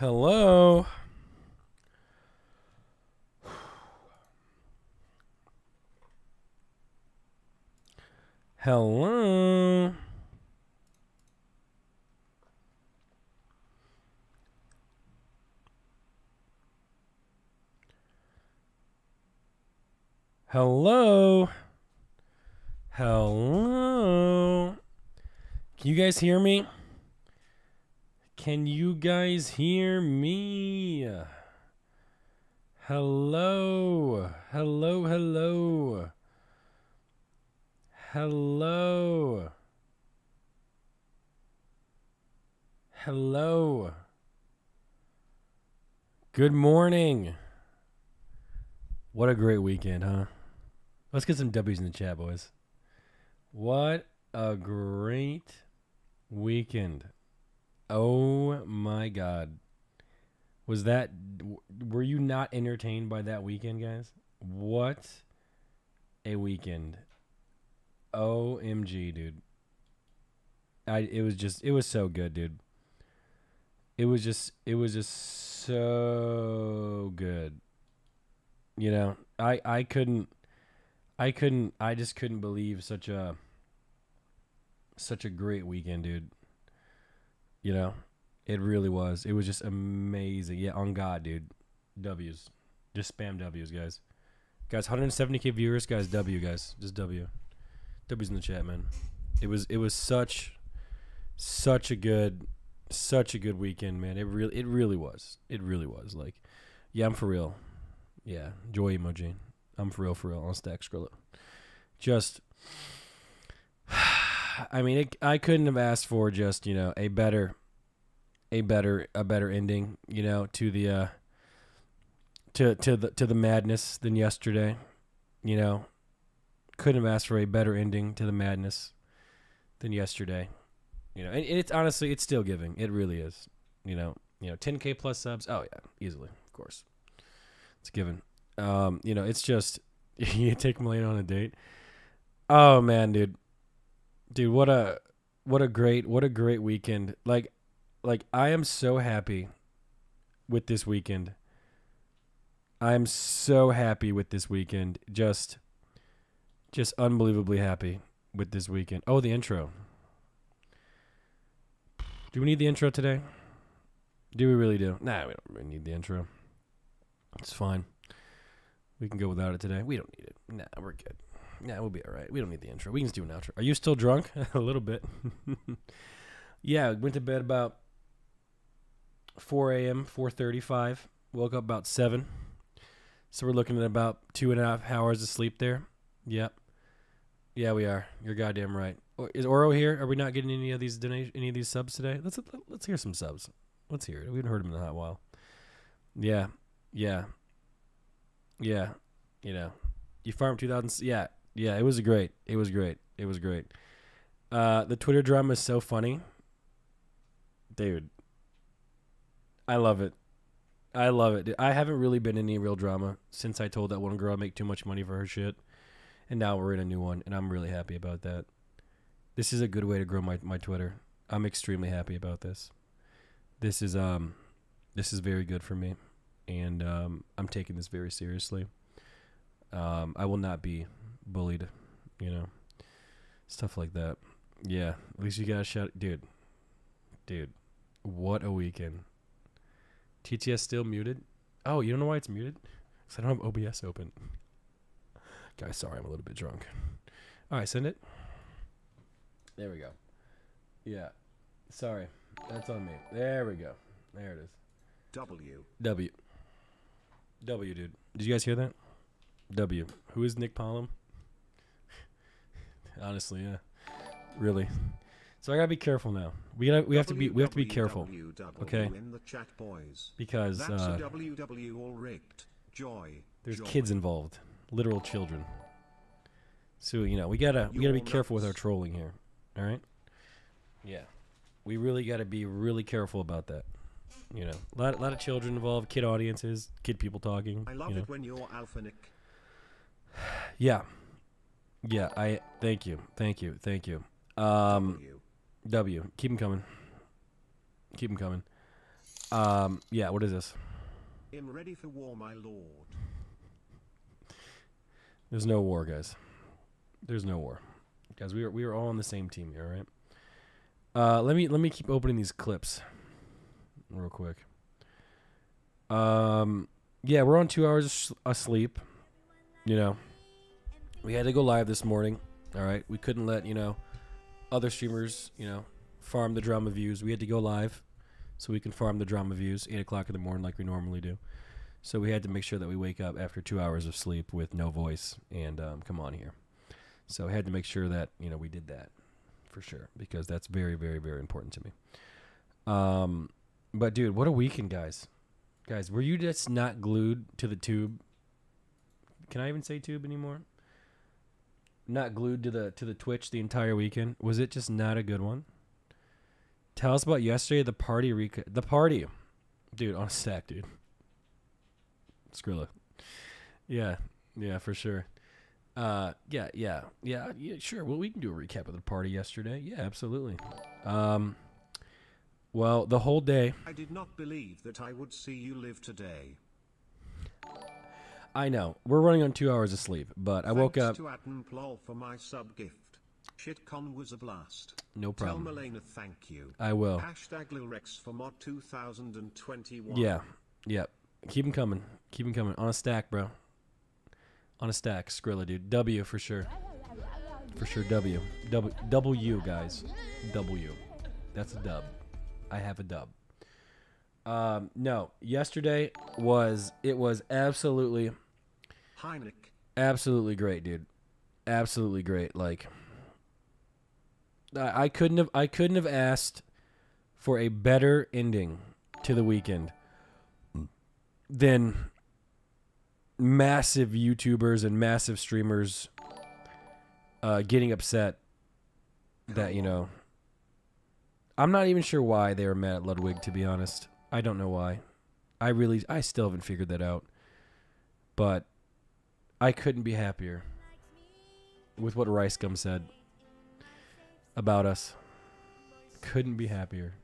Hello. Hello. Hello. Hello. Can you guys hear me? Can you guys hear me? Hello. Hello, hello. Hello. Hello. Good morning. What a great weekend, huh? Let's get some W's in the chat, boys. What a great weekend. Oh my god. Was that were you not entertained by that weekend, guys? What a weekend. OMG, dude. I it was just it was so good, dude. It was just it was just so good. You know, I I couldn't I couldn't I just couldn't believe such a such a great weekend, dude. You know, it really was. It was just amazing. Yeah, on God, dude. W's. Just spam W's, guys. Guys, 170k viewers, guys. W, guys. Just W. W's in the chat, man. It was it was such such a good such a good weekend, man. It really it really was. It really was. Like, yeah, I'm for real. Yeah, joy emoji. I'm for real, for real. On stack scroll it. Just I mean, it, I couldn't have asked for just you know a better, a better, a better ending. You know, to the uh, to to the to the madness than yesterday. You know, couldn't have asked for a better ending to the madness than yesterday. You know, and it's honestly, it's still giving. It really is. You know, you know, 10k plus subs. Oh yeah, easily, of course, it's given. Um, you know, it's just you take Malena on a date. Oh man, dude dude what a what a great what a great weekend. Like like i am so happy with this weekend. I'm so happy with this weekend. Just just unbelievably happy with this weekend. Oh the intro. Do we need the intro today? Do we really do? Nah we don't really need the intro. It's fine. We can go without it today. We don't need it. Nah we're good yeah, we'll be all right. We don't need the intro. We can just do an outro. Are you still drunk? a little bit. yeah, went to bed about 4 a.m., 4.35. Woke up about 7. So we're looking at about two and a half hours of sleep there. Yep. Yeah, we are. You're goddamn right. Is Oro here? Are we not getting any of these donation, any of these subs today? Let's let's hear some subs. Let's hear it. We haven't heard him in a hot while. Yeah, yeah, yeah. You know, you farm 2000. Yeah, yeah, it was great. It was great. It was great. Uh, the Twitter drama is so funny, dude. I love it. I love it. I haven't really been in any real drama since I told that one girl I make too much money for her shit, and now we're in a new one, and I'm really happy about that. This is a good way to grow my my Twitter. I'm extremely happy about this. This is um, this is very good for me, and um, I'm taking this very seriously. Um, I will not be bullied, you know, stuff like that. Yeah, at least you got a shot, dude. Dude, what a weekend. TTS still muted. Oh, you don't know why it's muted? Cause I don't have OBS open. Guys, sorry, I'm a little bit drunk. All right, send it. There we go. Yeah, sorry, that's on me. There we go. There it is. W. W. W, dude. Did you guys hear that? W. Who is Nick Polom? Honestly, yeah. Really. So I gotta be careful now. We gotta we have to be we have to be careful. Okay. Because uh, there's kids involved, literal children. So you know we gotta we gotta be careful with our trolling here. All right. Yeah. We really gotta be really careful about that. You know, a lot, lot of children involved, kid audiences, kid people talking. I love you know. it when you're alpha Nick. Yeah, yeah, I thank you, thank you, thank you. Um, W. W, keep them coming, keep them coming. Um, yeah. What is this? Am ready for war, my lord. There's no war, guys. There's no war, guys. We are we are all on the same team here, all right? Uh, let me let me keep opening these clips, real quick. Um, yeah, we're on two hours of s- of sleep. You know, we had to go live this morning. All right, we couldn't let you know other streamers, you know, farm the drama views. We had to go live so we can farm the drama views eight o'clock in the morning like we normally do. So we had to make sure that we wake up after two hours of sleep with no voice and um, come on here. So I had to make sure that you know we did that for sure because that's very very very important to me. Um, but dude, what a weekend, guys! Guys, were you just not glued to the tube? Can I even say tube anymore? Not glued to the to the Twitch the entire weekend. Was it just not a good one? Tell us about yesterday, the party reca- the party, dude, on a stack, dude. Skrilla. Yeah, yeah, for sure. Uh, yeah, yeah, yeah, yeah, sure. Well, we can do a recap of the party yesterday. Yeah, absolutely. Um, well, the whole day, I did not believe that I would see you live today. I know we're running on two hours of sleep, but I woke up. Thanks to Adam Plol for my sub gift. Shitcon was a blast. No problem. Tell. Malena thank you. I will. Hashtag Lilrex for mod 2021. Yeah, yeah. Keep them coming. Keep them coming on a stack, bro. On a stack, Skrilla, dude. W for sure. For sure, W. W, w guys. W. That's a dub. I have a dub. Um, no, yesterday was it was absolutely Heineck. absolutely great, dude. Absolutely great. Like I, I couldn't have I couldn't have asked for a better ending to the weekend than massive YouTubers and massive streamers uh, getting upset that you know I'm not even sure why they were mad at Ludwig to be honest. I don't know why. I really I still haven't figured that out. But I couldn't be happier with what Rice Gum said about us. Couldn't be happier.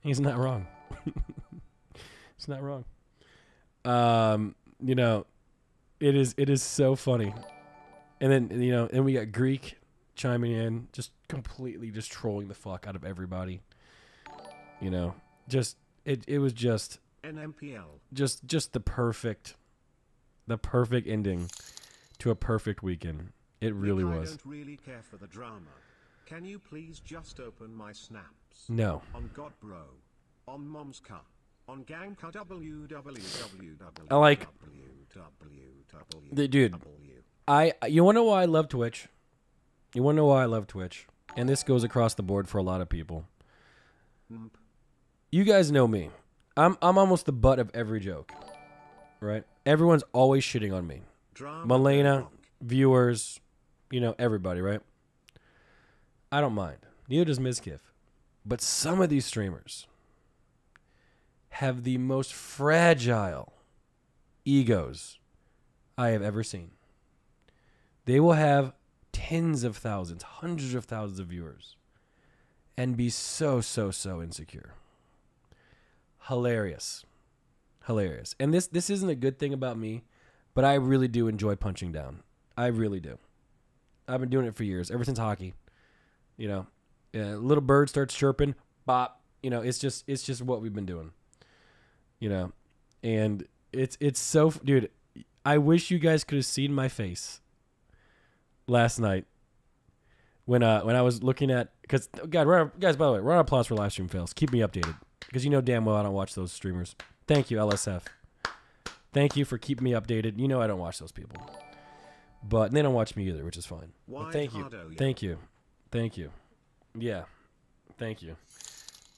He's not wrong. it's not wrong. Um, you know, it is it is so funny. And then you know, and we got Greek chiming in, just completely just trolling the fuck out of everybody. You know, just it it was just NMPL. just just the perfect the perfect ending to a perfect weekend. It really Nick, I was. don't really care for the drama. Can you please just open my snaps? No. On God Bro. On Mom's Car. On www. I like- The- dude. I you wanna know why I love Twitch? You wanna know why I love Twitch? And this goes across the board for a lot of people. Mm. You guys know me. I'm I'm almost the butt of every joke. Right? Everyone's always shitting on me. Malena, viewers, you know, everybody, right? I don't mind. Neither does Mizkif. But some of these streamers have the most fragile egos I have ever seen. They will have tens of thousands, hundreds of thousands of viewers and be so, so, so insecure. Hilarious. Hilarious. And this this isn't a good thing about me, but I really do enjoy punching down. I really do. I've been doing it for years, ever since hockey. You know, little bird starts chirping, bop. You know, it's just it's just what we've been doing. You know, and it's it's so dude. I wish you guys could have seen my face last night when uh when I was looking at because God guys by the way of applause for live stream fails. Keep me updated because you know damn well I don't watch those streamers. Thank you LSF. Thank you for keeping me updated. You know I don't watch those people, but they don't watch me either, which is fine. But thank you, thank you, thank you. Yeah, thank you.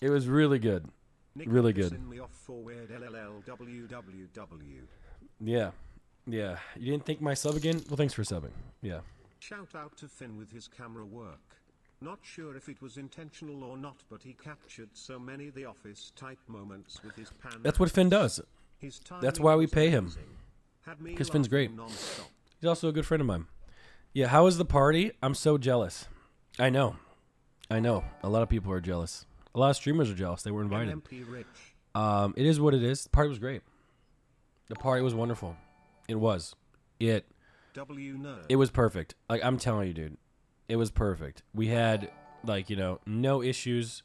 It was really good. Really good. Yeah, yeah. You didn't think my sub again? Well, thanks for subbing. Yeah. Shout out to Finn with his camera work. Not sure if it was intentional or not, but he captured so many The Office type moments with his pan. That's what Finn does. That's why we pay him. amazing. Had me 'Cause Finn's great. non-stop. He's also a good friend of mine. Yeah, how was the party? I'm so jealous. I know. I know. A lot of people are jealous. A lot of streamers are jealous. They were invited. Um, it is what it is. The party was great. The party was wonderful. It was. It it was perfect. Like I'm telling you, dude, it was perfect. We had like you know no issues.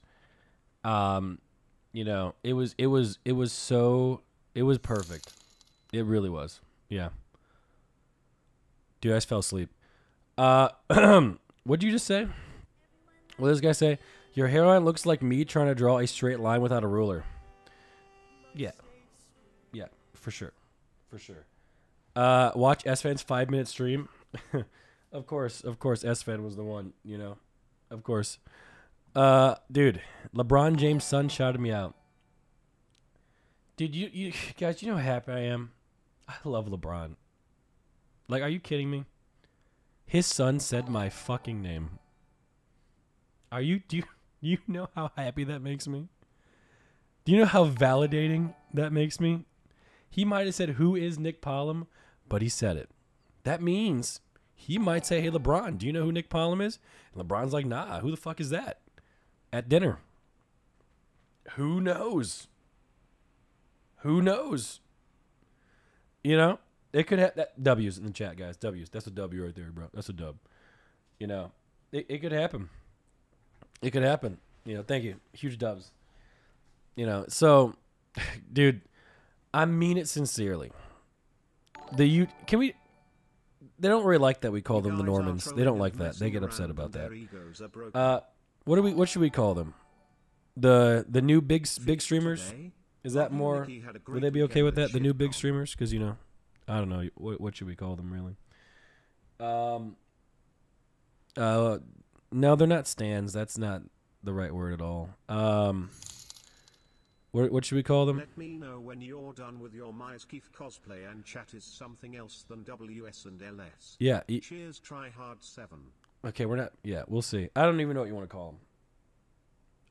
Um, you know it was it was it was so it was perfect. It really was. Yeah. Dude, I just fell asleep. Uh, what'd you just say? What did this guy say? Your hairline looks like me trying to draw a straight line without a ruler. Yeah. Yeah, for sure. For sure. Uh, watch Esfand's five minute stream. of course, of course, Esfand was the one, you know. Of course. Uh, dude, LeBron James' son shouted me out. Dude, you, you guys, you know how happy I am? I love LeBron. Like, are you kidding me? His son said my fucking name. Are you do you, you know how happy that makes me? Do you know how validating that makes me? He might have said who is Nick Polom, but he said it. That means he might say, "Hey LeBron, do you know who Nick Polom is?" And LeBron's like, "Nah, who the fuck is that?" At dinner. Who knows? Who knows? You know, it could have that W's in the chat, guys. W's. That's a W right there, bro. That's a dub. You know, it, it could happen. It could happen. You know, thank you. Huge dubs. You know, so, dude, I mean it sincerely. The you can we? They don't really like that we call them the Normans. They don't like that. They get upset about that. their egos are broken. Uh, what do we? What should we call them? The the new big big streamers. Is that more? Would they be okay with that? The new big streamers? Because you know, I don't know. What, what should we call them really? Um. Uh, no, they're not stands. That's not the right word at all. Um. What what should we call them? Let me know when you're done with your Mizkif cosplay and chat is something else than WS and LS. Yeah. e- Cheers, try hard seven. Okay, we're not. Yeah, we'll see. I don't even know what you want to call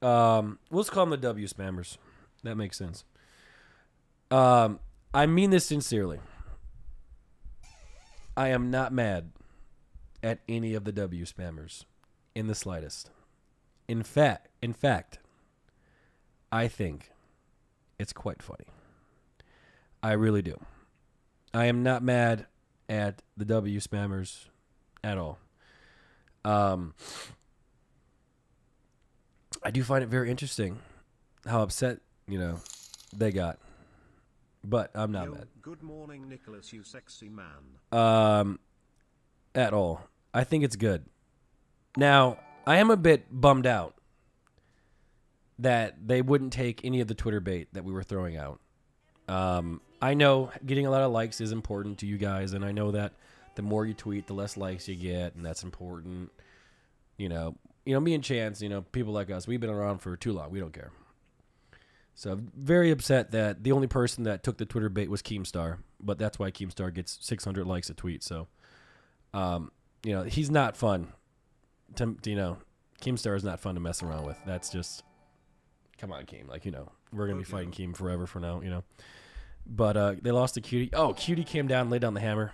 them. Um, we'll just call them the W spammers. That makes sense. Um, I mean this sincerely. I am not mad at any of the W spammers in the slightest. In fact, in fact, I think it's quite funny. I really do. I am not mad at the W spammers at all. Um, I do find it very interesting how upset you know they got, but I'm not Yo, mad Good morning, Nicholas, you sexy man. um, at all. I think it's good. Now, I am a bit bummed out that they wouldn't take any of the Twitter bait that we were throwing out. Um, I know getting a lot of likes is important to you guys, and I know that the more you tweet, the less likes you get, and that's important. You know, you know, me and Chance, you know, people like us, we've been around for too long. We don't care. So very upset that the only person that took the Twitter bait was Keemstar, but that's why Keemstar gets 600 likes a tweet. So, um, you know, he's not fun. To, you know, Keemstar is not fun to mess around with. That's just, come on, Keem. Like you know, we're gonna be Okay. fighting Keem forever for now. You know, but uh, they lost to Cutie. Oh, Cutie came down, and laid down the hammer.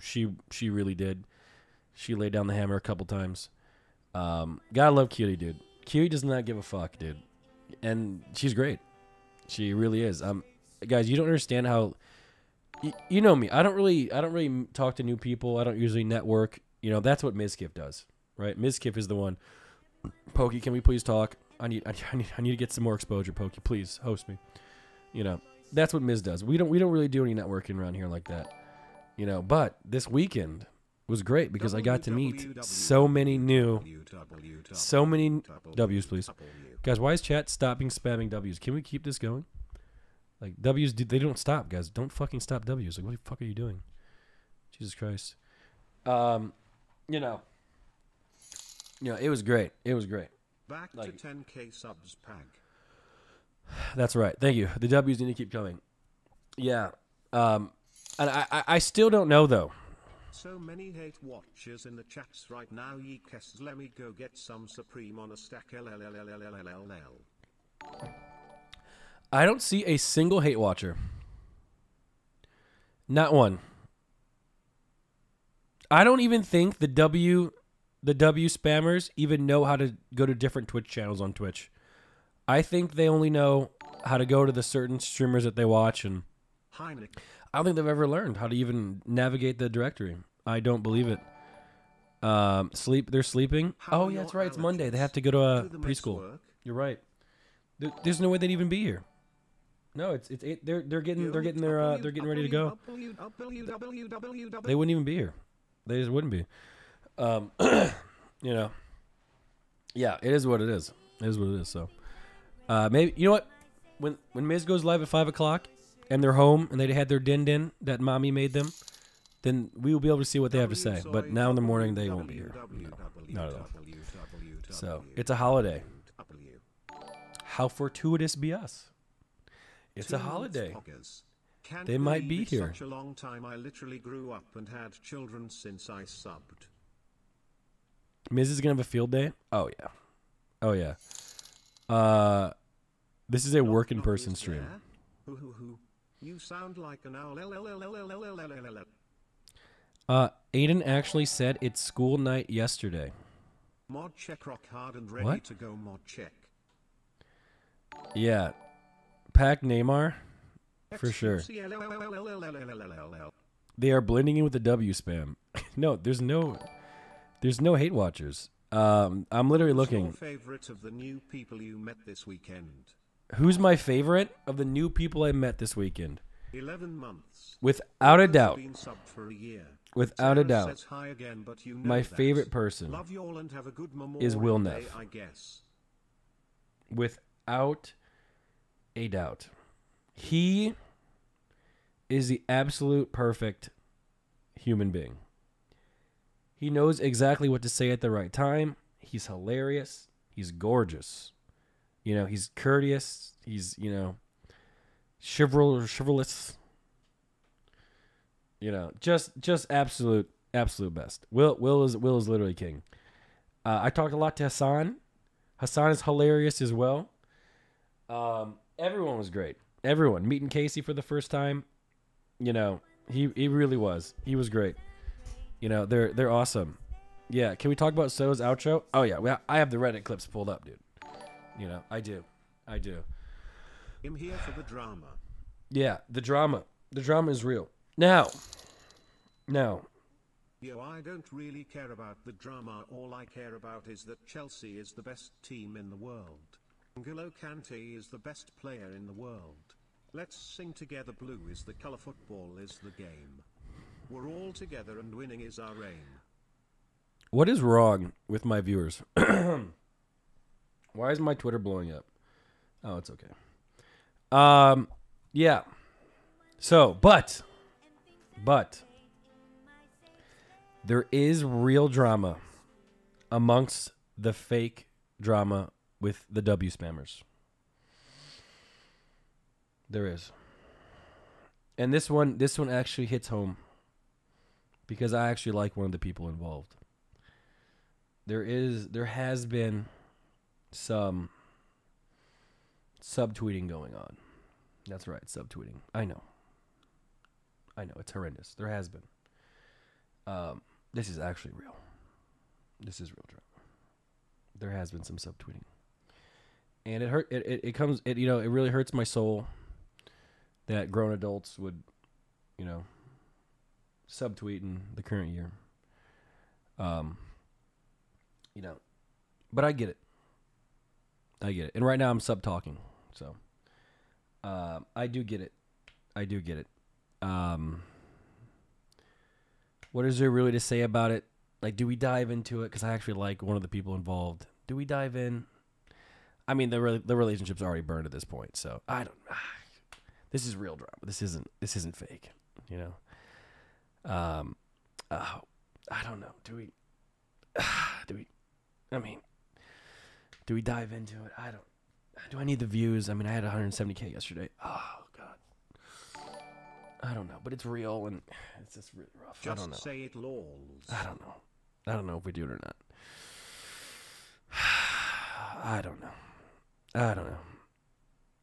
She she really did. She laid down the hammer a couple times. Um, gotta love Cutie, dude. Cutie does not give a fuck, dude and she's great. She really is. Um, guys, you don't understand how. You, you know me. I don't really. I don't really talk to new people. I don't usually network. You know, that's what Mizkif does, right? Mizkif is the one. Pokey, can we please talk? I need. I need. I need to get some more exposure. Pokey, please host me. You know, that's what Miz does. We don't. We don't really do any networking around here like that. You know, but this weekend was great because I got to meet so many new, so many W's, please. Guys, why is chat stopping spamming W's? Can we keep this going? Like W's, they don't stop, guys. Don't fucking stop W's. Like, what the fuck are you doing? Jesus Christ. Um, you know, you know, it was great. It was great. Back Like- to 10k subs, Pag. That's right. Thank you. The W's need to keep coming. Yeah. Um, and I, I, I still don't know though. So many hate watchers in the chats right now. Ye kests, let me go get some Supreme on a stack. LLLLLLLL. I don't see a single hate watcher. Not one. I don't even think the W the W spammers even know how to go to different Twitch channels on Twitch. I think they only know how to go to the certain streamers that they watch, and. I don't think they've ever learned how to even navigate the directory. I don't believe it. Um, sleep. They're sleeping. How oh yeah, that's right. It's Monday. They have to go to a Do the mess preschool. You're right. There, there's no way they'd even be here. No, it's it's eight, they're they're getting they're getting their uh, they're getting ready to go. They wouldn't even be here. They just wouldn't be. Um, you know. Yeah, it is what it is. It is what it is. So, uh, maybe you know what? When when Miz goes live at five o'clock, and they're home and they had their din din that mommy made them, then we will be able to see what they have to say. But now in the morning they won't be here. No, not at all. So it's a holiday. How fortuitous be us? It's a holiday. They might be here. Such a long time. I literally grew up and had children since I subbed. Miz is gonna have a field day. Oh yeah, oh yeah. Uh, this is a work in person stream. You sound like an owl. Uh, Aiden actually said it's school night yesterday. Mod check rock hard and ready what? to go mod check. Yeah. Pack Neymar for sure. They are blending in with the W spam. no, there's no there's no hate watchers. Um, I'm literally looking. favorite of the new people you met this weekend? Who's my favorite of the new people I met this weekend? 11 months. Without a doubt, Been subbed for a year. without a doubt, hi again, but you know my that. favorite person, Love you all and have a good is Will Memorial Day, Neff. I guess. without a doubt, he is the absolute perfect human being. He knows exactly what to say at the right time. He's hilarious. He's gorgeous. You know, he's courteous. He's, you know, chival chivalrous. You know, just just absolute absolute best. Will Will is Will is literally king. Uh, I talked a lot to Hassan. Hassan is hilarious as well. Um, everyone was great. Everyone meeting Casey for the first time. You know, he he really was. He was great. You know, they're they're awesome. Yeah, can we talk about So's outro? Oh yeah, well, I have the Reddit clips pulled up, dude. You know, I do, I do. I'm here for the drama. Yeah, the drama. The drama is real. Now, now, Yo, I don't really care about the drama. All I care about is that Chelsea is the best team in the world. N'Golo Kante is the best player in the world. Let's sing together. Blue is the color, football is the game. We're all together and winning is our aim. what is wrong with my viewers? Why is my Twitter blowing up? Oh, it's okay. Um, yeah. So, but, but, there is real drama amongst the fake drama with the W spammers. There is. And this one this one actually hits home because I actually like one of the people involved. There is there has been some subtweeting going on. That's right, subtweeting. I know. I know it's horrendous. There has been. Um, this is actually real. This is real drama. There has been some subtweeting, and it hurt. It, it, it comes. It you know it really hurts my soul that grown adults would, you know, subtweet in the current year. Um, you know, but I get it. I get it. And right now I'm sub talking, so um, I do get it. I do get it. Um, what is there really to say about it? Like, do we dive into it? Because I actually like one of the people involved. Do we dive in? I mean, the re- the relationship's already burned at this point, so I don't. This is real drama. This isn't. This isn't fake. You know. Um, uh, I don't know. Do we? do we? I mean, do we dive into it? I don't. Do I need the views? I mean, I had 170k yesterday. Oh God. I don't know, but it's real and it's just really rough. I don't know. say it, lols. I don't know. I don't know if we do it or not. I don't know. I don't know.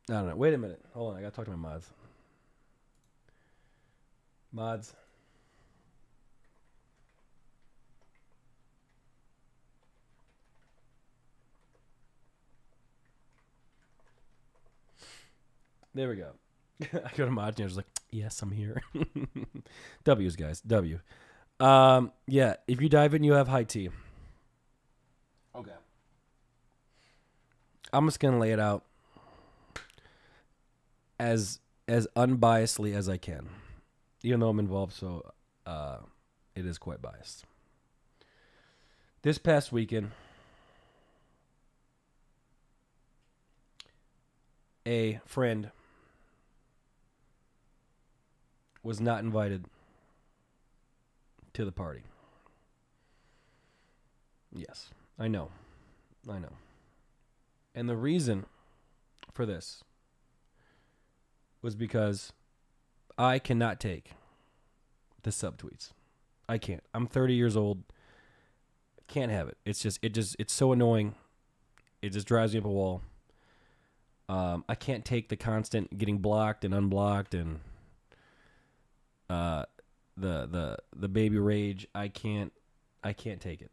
I don't know. Wait a minute. Hold on. I gotta talk to my mods. Mods. There we go. I go to Mod and I was like, yes, I'm here. W's, guys. W. Um, yeah, if you dive in, you have high tea. Okay. I'm just gonna lay it out as as unbiasedly as I can, even though I'm involved, so uh, it is quite biased. This past weekend, a friend was not invited to the party. Yes, I know. I know. And the reason for this was because I cannot take the subtweets. I can't. I'm 30 years old. Can't have it. It's just it just it's so annoying. It just drives me up a wall. Um, I can't take the constant getting blocked and unblocked and uh, the the the baby rage. I can't I can't take it.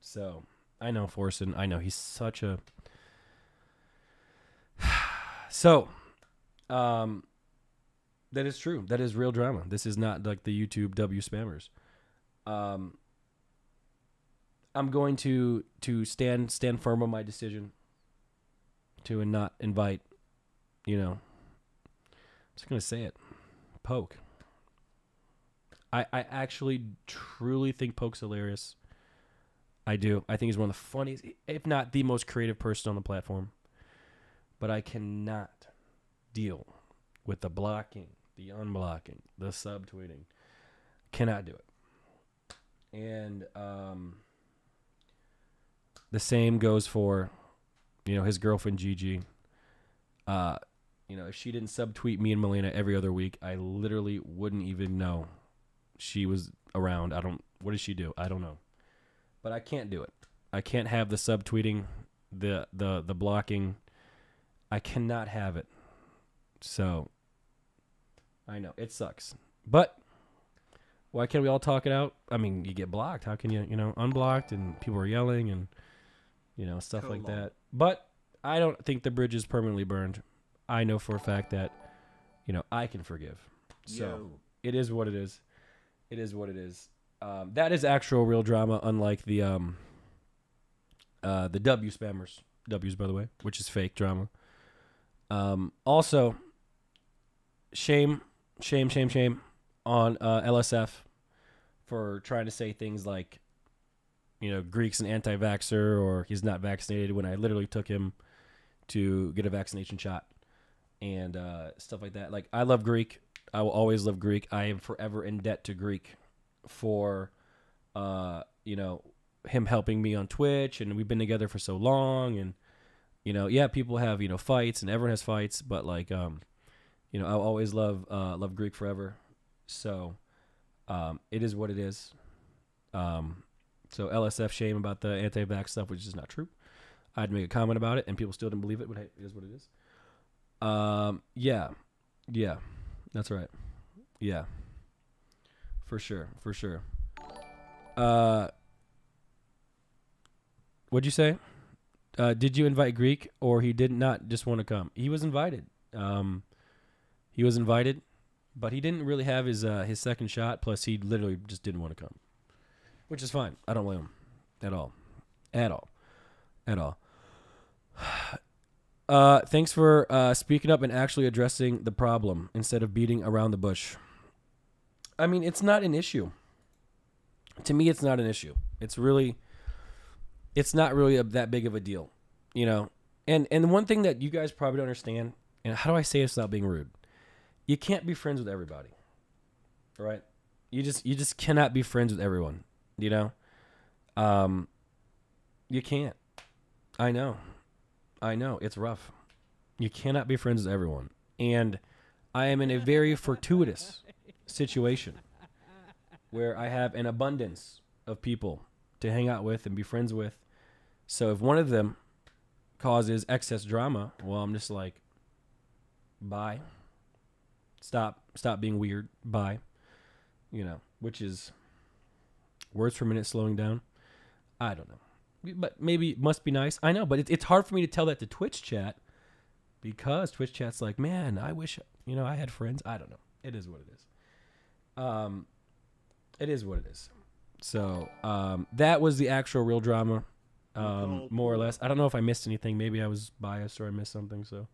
So I know Forsen. I know he's such a. so, um, that is true. That is real drama. This is not like the YouTube W spammers. Um, I'm going to to stand stand firm on my decision to and not invite. You know, I'm just gonna say it. Poke. I I actually truly think Poke's hilarious. I do. I think he's one of the funniest, if not the most creative person on the platform. But I cannot deal with the blocking, the unblocking, the subtweeting. Cannot do it. And um, the same goes for, you know, his girlfriend Gigi. Uh, you know, if she didn't subtweet me and Malena every other week, I literally wouldn't even know she was around. I don't. What does she do? I don't know but I can't do it. I can't have the subtweeting, the the the blocking. I cannot have it. So I know it sucks. But why can't we all talk it out? I mean, you get blocked. How can you, you know, unblocked and people are yelling and you know, stuff like that. But I don't think the bridge is permanently burned. I know for a fact that you know, I can forgive. So Yo. it is what it is. It is what it is. Um, that is actual real drama, unlike the um, uh, the W spammers. W's by the way, which is fake drama. Um, also, shame, shame, shame, shame on uh, LSF for trying to say things like, you know, Greek's an anti-vaxxer or he's not vaccinated when I literally took him to get a vaccination shot and uh, stuff like that. Like I love Greek. I will always love Greek. I am forever in debt to Greek for uh you know him helping me on Twitch and we've been together for so long and you know yeah people have you know fights and everyone has fights but like um you know I'll always love uh love Greek forever. So um it is what it is. Um so LSF shame about the anti-vax stuff which is not true. I'd make a comment about it and people still didn't believe it but hey it is what it is. Um yeah yeah that's right yeah for sure, for sure. Uh, what'd you say? Uh, did you invite Greek, or he did not just want to come? He was invited. Um, he was invited, but he didn't really have his uh, his second shot. Plus, he literally just didn't want to come, which is fine. I don't blame him at all, at all, at all. Uh, thanks for uh, speaking up and actually addressing the problem instead of beating around the bush. I mean, it's not an issue. To me, it's not an issue. It's really, it's not really a, that big of a deal, you know. And and one thing that you guys probably don't understand, and how do I say this without being rude? You can't be friends with everybody, right? You just you just cannot be friends with everyone, you know. Um, you can't. I know, I know. It's rough. You cannot be friends with everyone, and I am in a very fortuitous situation where I have an abundance of people to hang out with and be friends with. So if one of them causes excess drama, well, I'm just like, bye. Stop. Stop being weird. Bye. You know, which is words per minute slowing down. I don't know. But maybe it must be nice. I know, but it, it's hard for me to tell that to Twitch chat because Twitch chat's like, man, I wish you know I had friends. I don't know. It is what it is. Um, it is what it is. So um, that was the actual real drama, um, more or less. I don't know if I missed anything. Maybe I was biased or I missed something. So,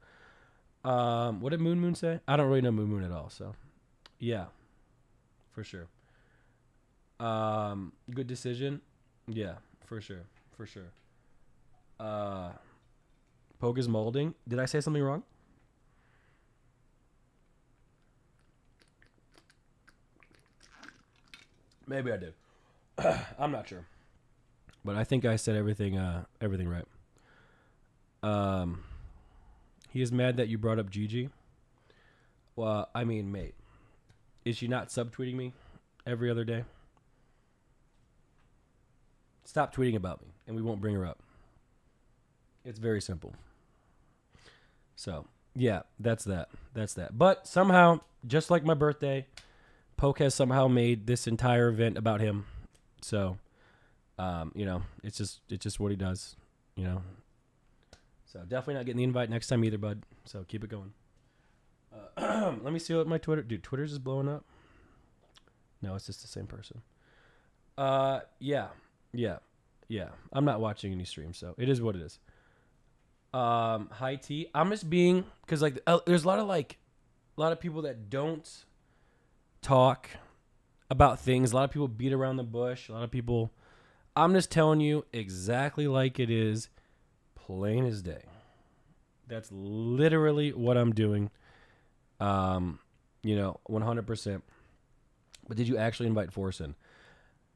um, what did Moon Moon say? I don't really know Moon Moon at all. So, yeah, for sure. Um, good decision. Yeah, for sure, for sure. Uh, Poke is molding. Did I say something wrong? Maybe I did. I'm not sure, but I think I said everything. Uh, everything right. Um, he is mad that you brought up Gigi. Well, I mean, mate, is she not subtweeting me every other day? Stop tweeting about me, and we won't bring her up. It's very simple. So, yeah, that's that. That's that. But somehow, just like my birthday, Poke has somehow made this entire event about him. So, um, you know, it's just it's just what he does, you know. So definitely not getting the invite next time either, bud. So keep it going. Uh, let me see what my Twitter, dude. Twitter's is blowing up. No, it's just the same person. Uh, yeah, yeah, yeah. I'm not watching any streams, so it is what it is. Um, high tea. I'm just being because like uh, there's a lot of like a lot of people that don't talk about things. A lot of people beat around the bush. A lot of people. I'm just telling you exactly like it is, plain as day. That's literally what I'm doing. Um, you know, 100%. But did you actually invite Forsen?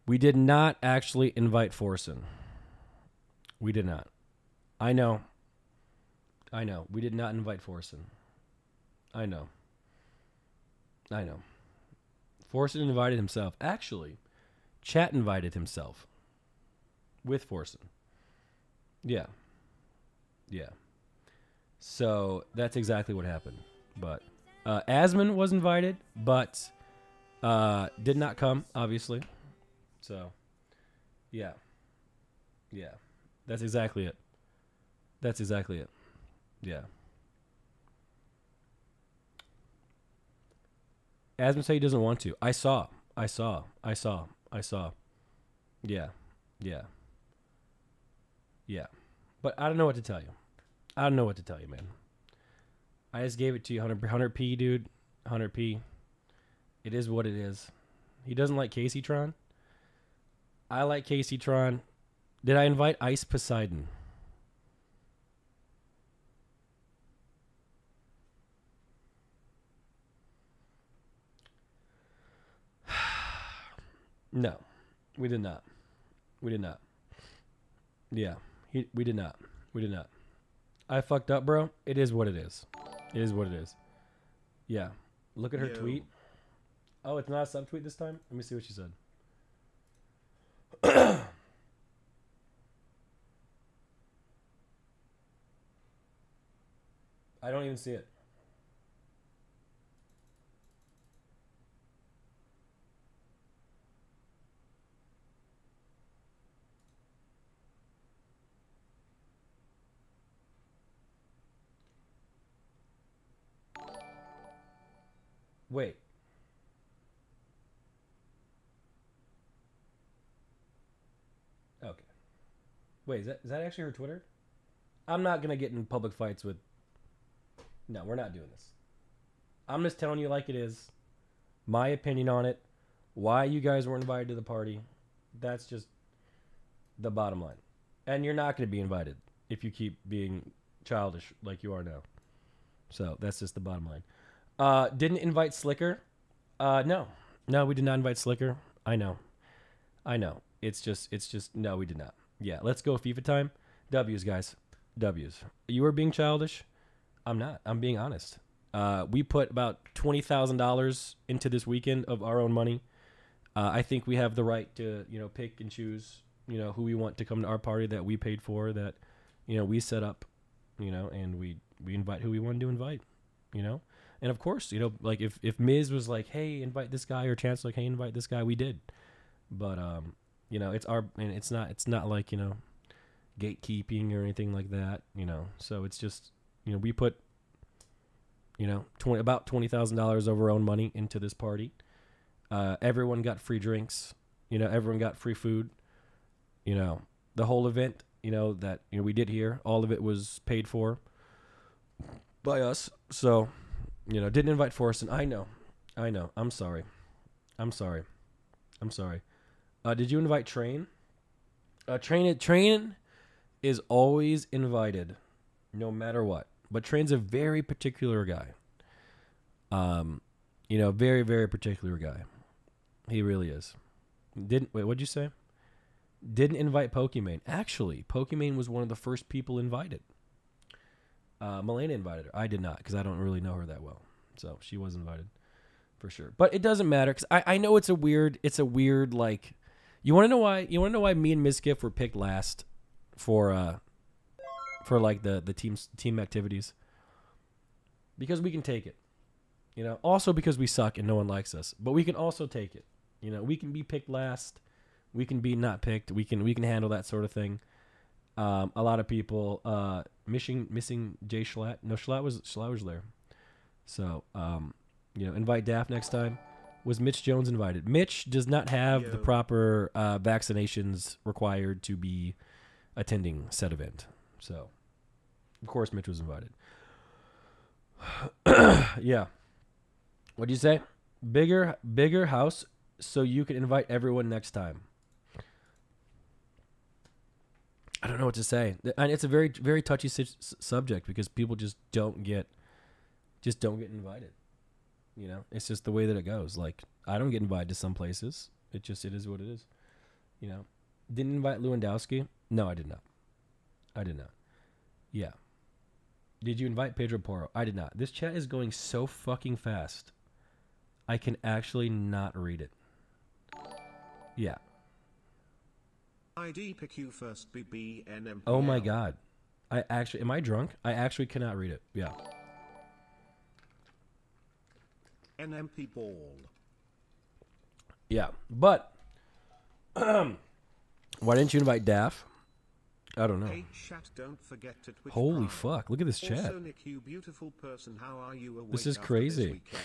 We did not actually invite Forsen. We did not. I know. I know. We did not invite Forsen. I know. I know. Forsen invited himself. Actually, Chat invited himself with Forsen. Yeah. Yeah. So that's exactly what happened. But uh, Asmon was invited, but uh, did not come, obviously. So, yeah. Yeah. That's exactly it. That's exactly it. Yeah. Asmon said he doesn't want to. I saw. I saw. I saw. I saw. Yeah. Yeah. Yeah. But I don't know what to tell you. I don't know what to tell you, man. I just gave it to you 100, 100p, dude. 100p. It is what it is. He doesn't like Casey Tron. I like Casey Tron. Did I invite Ice Poseidon? No, we did not. We did not. Yeah, he, we did not. We did not. I fucked up, bro. It is what it is. It is what it is. Yeah. Look at her Yo. tweet. Oh, it's not a subtweet this time? Let me see what she said. I don't even see it. Wait. Okay. Wait, is that is that actually her Twitter? I'm not gonna get in public fights with. No, we're not doing this. I'm just telling you like it is. My opinion on it. Why you guys weren't invited to the party. That's just the bottom line. And you're not going to be invited if you keep being childish like you are now. So that's just the bottom line. Uh, didn't invite Sliker. Uh, no, no, we did not invite Sliker. I know, I know. It's just, it's just no, we did not. Yeah, let's go FIFA time. W's, guys. W's. You are being childish. I'm not. I'm being honest. Uh, we put about twenty thousand dollars into this weekend of our own money. Uh, I think we have the right to, you know, pick and choose, you know, who we want to come to our party that we paid for, that, you know, we set up, you know, and we we invite who we wanted to invite, you know. And of course, you know, like if if Miz was like, "Hey, invite this guy," or Chance like, "Hey, invite this guy," we did. But um, you know, it's our and it's not it's not like you know, gatekeeping or anything like that. You know, so it's just you know we put You know, 20, about twenty thousand dollars of our own money into this party. Uh, everyone got free drinks. You know, everyone got free food. You know, the whole event. You know that you know we did here. All of it was paid for by us. So, you know, didn't invite Forreston. I know, I know. I'm sorry. I'm sorry. I'm sorry. Uh, did you invite Train? Uh, Train. Train is always invited, no matter what. But Train's a very particular guy. Um, you know, very very particular guy. He really is. Didn't wait? What'd you say? Didn't invite Pokimane. Actually, Pokimane was one of the first people invited. Uh, invited her. I did not because I don't really know her that well, so she was invited for sure. But it doesn't matter because I, I know it's a weird it's a weird like. You want to know why? You want to know why me and Mizkif were picked last for uh for like the the teams team activities because we can take it. You know, also because we suck and no one likes us, but we can also take it. You know, we can be picked last, we can be not picked, we can we can handle that sort of thing. Um, a lot of people uh, missing missing Jay Schlatt. No, Schlatt was Schlatt was there. So um, you know, invite Daff next time. Was Mitch Jones invited? Mitch does not have the proper uh, vaccinations required to be attending said event. So, of course, Mitch was invited. yeah. What'd you say? Bigger, bigger house, so you can invite everyone next time. I don't know what to say. And it's a very, very touchy su- subject because people just don't get, just don't get invited. You know, it's just the way that it goes. Like I don't get invited to some places. It just it is what it is. You know, didn't invite Lewandowski. No, I did not. I did not. Yeah. Did you invite Pedro Poro? I did not. This chat is going so fucking fast. I can actually not read it. Yeah. ID PQ first BBNM. Oh my god. I actually am I drunk? I actually cannot read it. Yeah. NMP ball. Yeah. But why didn't you invite Daff? I don't know. Hey chat, don't forget to Twitch Holy Prime. fuck. Look at this chat. Also, Nick, you beautiful person, how are you This is crazy. weekend?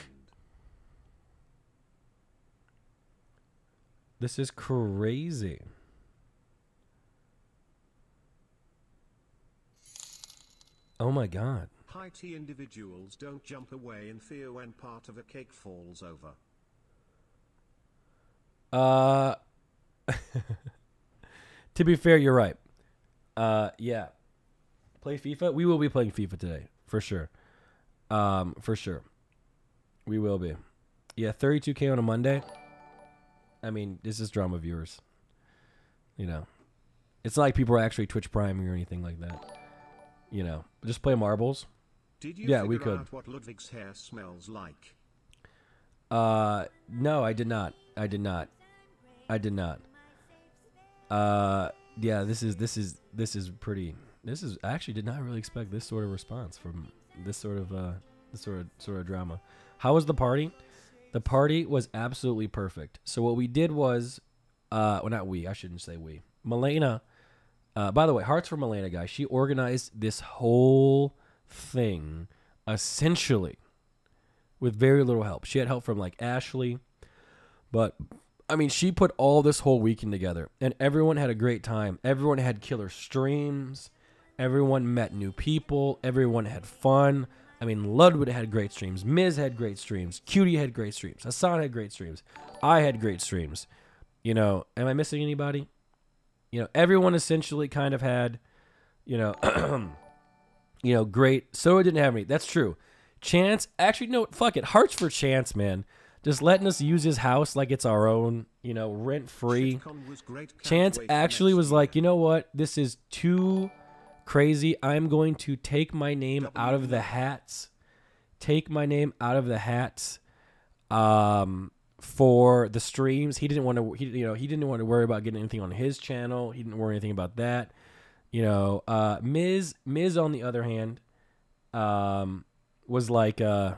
This is crazy. Oh my god. High T individuals don't jump away in fear when part of a cake falls over. Uh To be fair, you're right. Uh yeah. Play FIFA? We will be playing FIFA today, for sure. Um for sure. We will be. Yeah, 32k on a Monday. I mean, this is drama viewers. You know. It's not like people are actually Twitch priming or anything like that. You know, just play marbles. Did you Yeah, we could. out what Ludwig's hair smells like? Uh, no, I did not. I did not. I did not. Uh, yeah, this is this is this is pretty. This is I actually did not really expect this sort of response from this sort of uh this sort of sort of drama. How was the party? The party was absolutely perfect. So what we did was, uh, well, not we. I shouldn't say we. Malena. Uh, by the way, Hearts for Malena, guys. She organized this whole thing essentially with very little help. She had help from like Ashley, but I mean, she put all this whole weekend together, and everyone had a great time. Everyone had killer streams. Everyone met new people. Everyone had fun. I mean, Ludwig had great streams. Miz had great streams. Cutie had great streams. Hassan had great streams. I had great streams. You know, am I missing anybody? You know, everyone essentially kind of had, you know, you know, great. So it didn't have any. That's true. Chance, actually, no, fuck it. Hearts for Chance, man. Just letting us use his house like it's our own, you know, rent free. Shitcon was great. Can't Chance actually was like, you know what? This is too crazy. I'm going to take my name out of the hats. Take my name out of the hats. Um, for the streams, he didn't want to. He you know he didn't want to worry about getting anything on his channel. He didn't worry anything about that. You know, uh, Miz Miz on the other hand, um, was like, uh,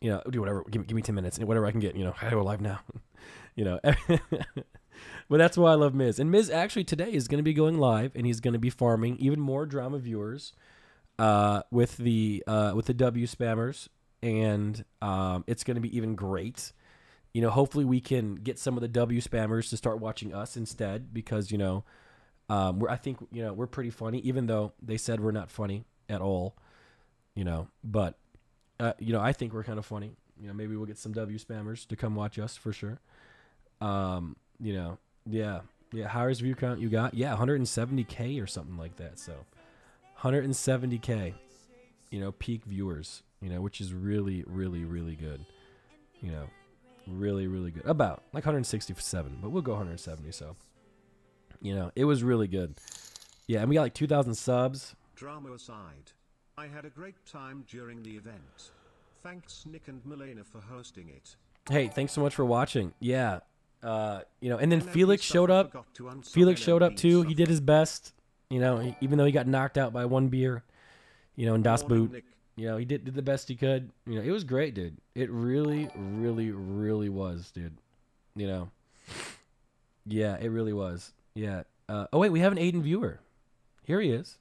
you know, do whatever. Give me give me ten minutes, and whatever I can get. You know, I go live now. you know, but that's why I love Miz. And Miz actually today is going to be going live, and he's going to be farming even more drama viewers, uh, with the uh with the W spammers. and um, it's going to be even great. You know, hopefully we can get some of the W spammers to start watching us instead because you know, um, we're I think you know we're pretty funny, even though they said we're not funny at all. You know, but uh, you know I think we're kind of funny. You know, maybe we'll get some W spammers to come watch us for sure. Um, you know, yeah, yeah. Highest view count you got? Yeah, 170k or something like that. So, 170k. You know, peak viewers. You know, which is really, really, really good. You know, really, really good. About like 167, but we'll go 170. So, you know, it was really good. Yeah, and we got like 2,000 subs. Drama aside, I had a great time during the event. Thanks Nick and Malena for hosting it. Hey, thanks so much for watching. Yeah, uh, you know, and then Felix showed up. forgot to unsub Felix showed up too. He did his best. You know, even though he got knocked out by one beer. You know, in Das Boot. You know, he did did the best he could. You know, it was great, dude. It really, really, really was, dude. You know. Yeah, it really was. Yeah. Uh, oh wait, we have an Adin viewer. Here he is.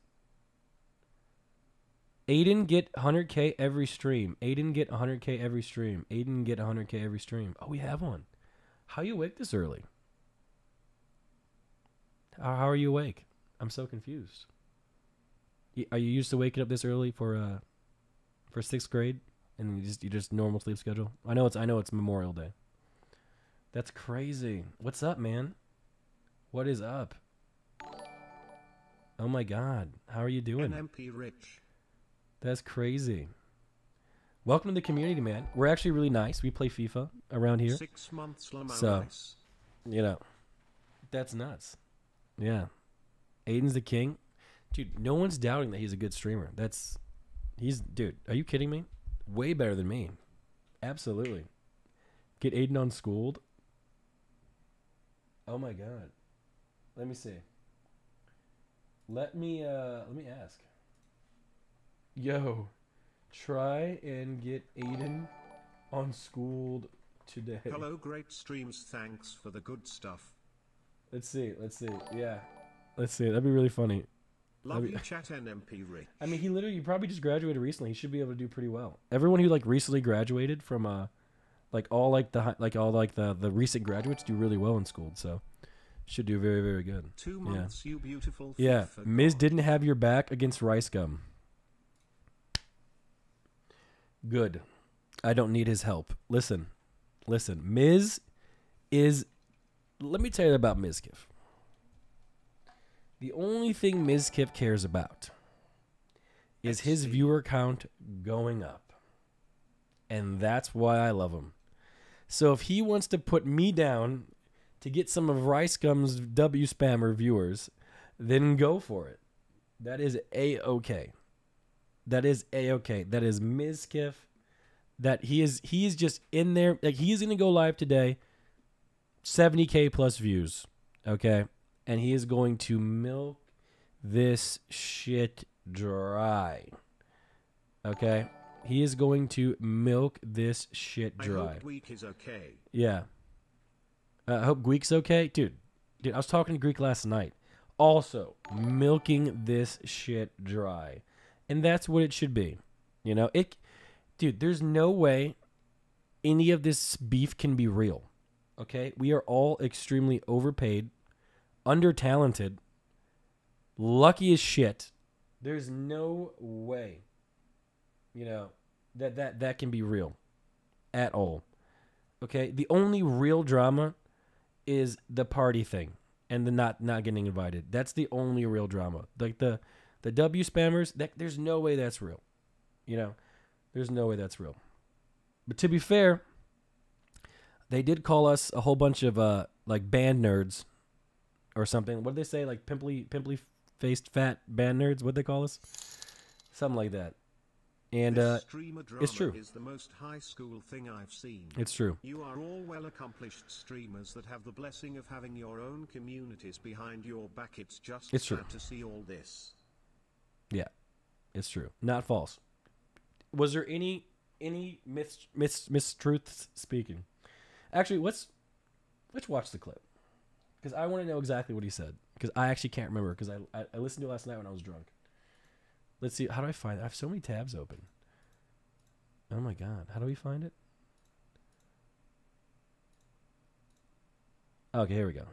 Adin get 100k every stream. Adin get 100k every stream. Adin get 100k every stream. Oh, we have one. How you awake this early? How, how are you awake? I'm so confused. Are you used to waking up this early for uh for sixth grade, and you just you just normal sleep schedule? I know it's I know it's Memorial Day. That's crazy. What's up, man? What is up? Oh my God! How are you doing? NMP Rich. That's crazy. Welcome to the community, man. We're actually really nice. We play FIFA around here. Six months So- You know, that's nuts. Yeah, Adin's the king, dude. No one's doubting that he's a good streamer. That's he's dude. Are you kidding me? Way better than me. Absolutely. Get Adin unschooled. Oh my god. Let me see. Let me uh let me ask. Yo, try and get Adin unschooled today. Hello, great streams. Thanks for the good stuff. Let's see. Let's see. Yeah. Let's see. That'd be really funny. Love That'd you, be- chat NMP Rich. I mean, he literally probably just graduated recently. He should be able to do pretty well. Everyone who like recently graduated from uh, like all like the like all like the the recent graduates do really well in school. So should do very very good. Two yeah. months, you beautiful. Yeah, Miz god. didn't have your back against Rice Gum. Good. I don't need his help. Listen, listen. Miz is. Let me tell you about Mizkif. The only thing Mizkif cares about is his viewer count going up. And that's why I love him. So if he wants to put me down to get some of Rice Gum's W spammer viewers, then go for it. That is a okay. That is a okay. That is Mizkif. That he is he is just in there. Like he's gonna go live today. 70k plus views. Okay. And he is going to milk this shit dry. Okay. He is going to milk this shit I dry. hope week is okay. Yeah. Uh, I hope Greek's okay. Dude, dude, I was talking to Greek last night. Also, milking this shit dry. And that's what it should be. You know, it dude, there's no way any of this beef can be real. Okay? We are all extremely overpaid, under talented, lucky as shit. There's no way, you know, that that that can be real at all. Okay, the only real drama is the party thing and the not not getting invited. That's the only real drama. Like the the W spammers, that there's no way that's real. You know, there's no way that's real. But to be fair, they did call us a whole bunch of uh like band nerds or something. What did they say? Like pimply pimply faced fat band nerds? What they call us? Something like that. And uh it's true. is the most high school thing I've seen. it's true. You are all well accomplished streamers that have the blessing of having your own communities behind your back. It's just It's true. to see all this. Yeah, it's true. Not false. Was there any any mis mis mistruths speaking? Actually, let's let's watch the clip because I want to know exactly what he said because I actually can't remember because I, I I listened to it last night when I was drunk. Let's see. How do I find? I have so many tabs open. Oh my god, how do we find it? Okay, here we go.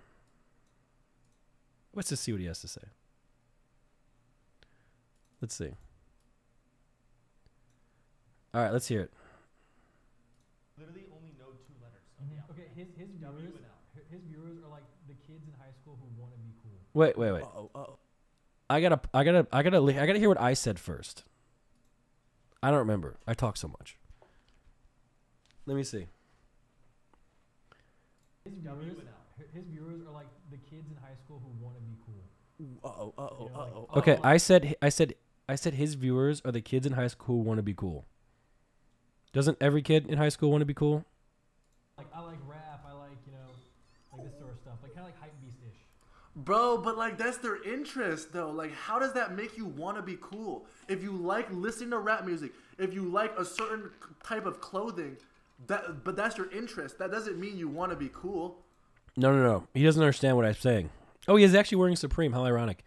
Let's just see what he has to say. Let's see. All right, let's hear it. literally only know two letters. Mhm. Okay, his his viewers, his viewers are like the kids in high school who want to be cool. Wait, wait, wait. Oh, oh. I gotta, I gotta, I gotta, I gotta hear what I said first. I don't remember. I talk so much. Let me see. His viewers, his viewers are like the kids in high school who want to be cool. Uh-oh, uh-oh, You know, uh-oh. oh, Okay, like- I said, I said, I said his viewers are the kids in high school who want to be cool. Doesn't every kid in high school want to be cool? like I like rap, I like you know, like this sort of stuff, like kind of like hype beast ish. Bro, but like that's their interest though. Like how does that make you want to be cool? If you like listening to rap music, if you like a certain type of clothing, that but that's your interest. That doesn't mean you want to be cool. No, no, no. He doesn't understand what I'm saying. Oh, he is actually wearing Supreme. How ironic.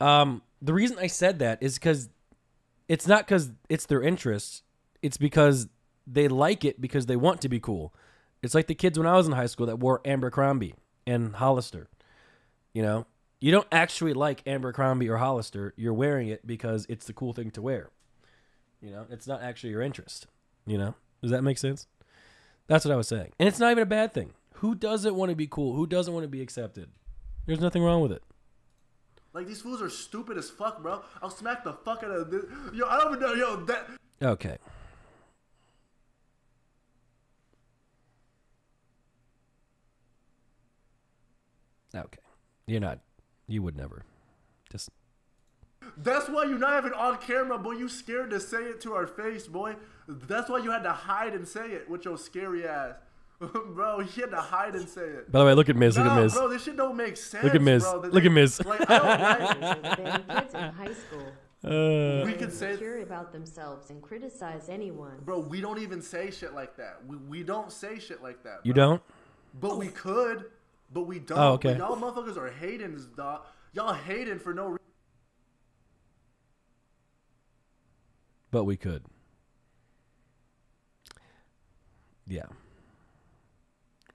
Um, the reason I said that is because it's not because it's their interests. It's because they like it because they want to be cool. It's like the kids when I was in high school that wore Abercrombie and Hollister. You know, you don't actually like Abercrombie or Hollister. You're wearing it because it's the cool thing to wear. You know, it's not actually your interest. You know, does that make sense? That's what I was saying. And it's not even a bad thing. Who doesn't want to be cool? Who doesn't want to be accepted? There's nothing wrong with it. Like these fools are stupid as fuck, bro. I'll smack the fuck out of this. Yo, I don't even know. Yo, that. Okay. Okay. You're not. You would never. Just. That's why you're not even on camera, boy. You scared to say it to our face, boy. That's why you had to hide and say it with your scary ass, bro. You had to hide and say it. By the way, look at Miz. Look at Nah, Miz. bro, this shit don't make sense. Look at Miz. Bro. Look at Miz. Like, I don't like Are the bad kids in high school. Uh, We could say- insecure about themselves and criticize anyone. Bro, we don't even say shit like that. We, we don't say shit like that. you don't? But we could. But we don't. Oh, okay. But y'all motherfuckers are hating, dog. Y'all hating for no reason. But we could. Yeah.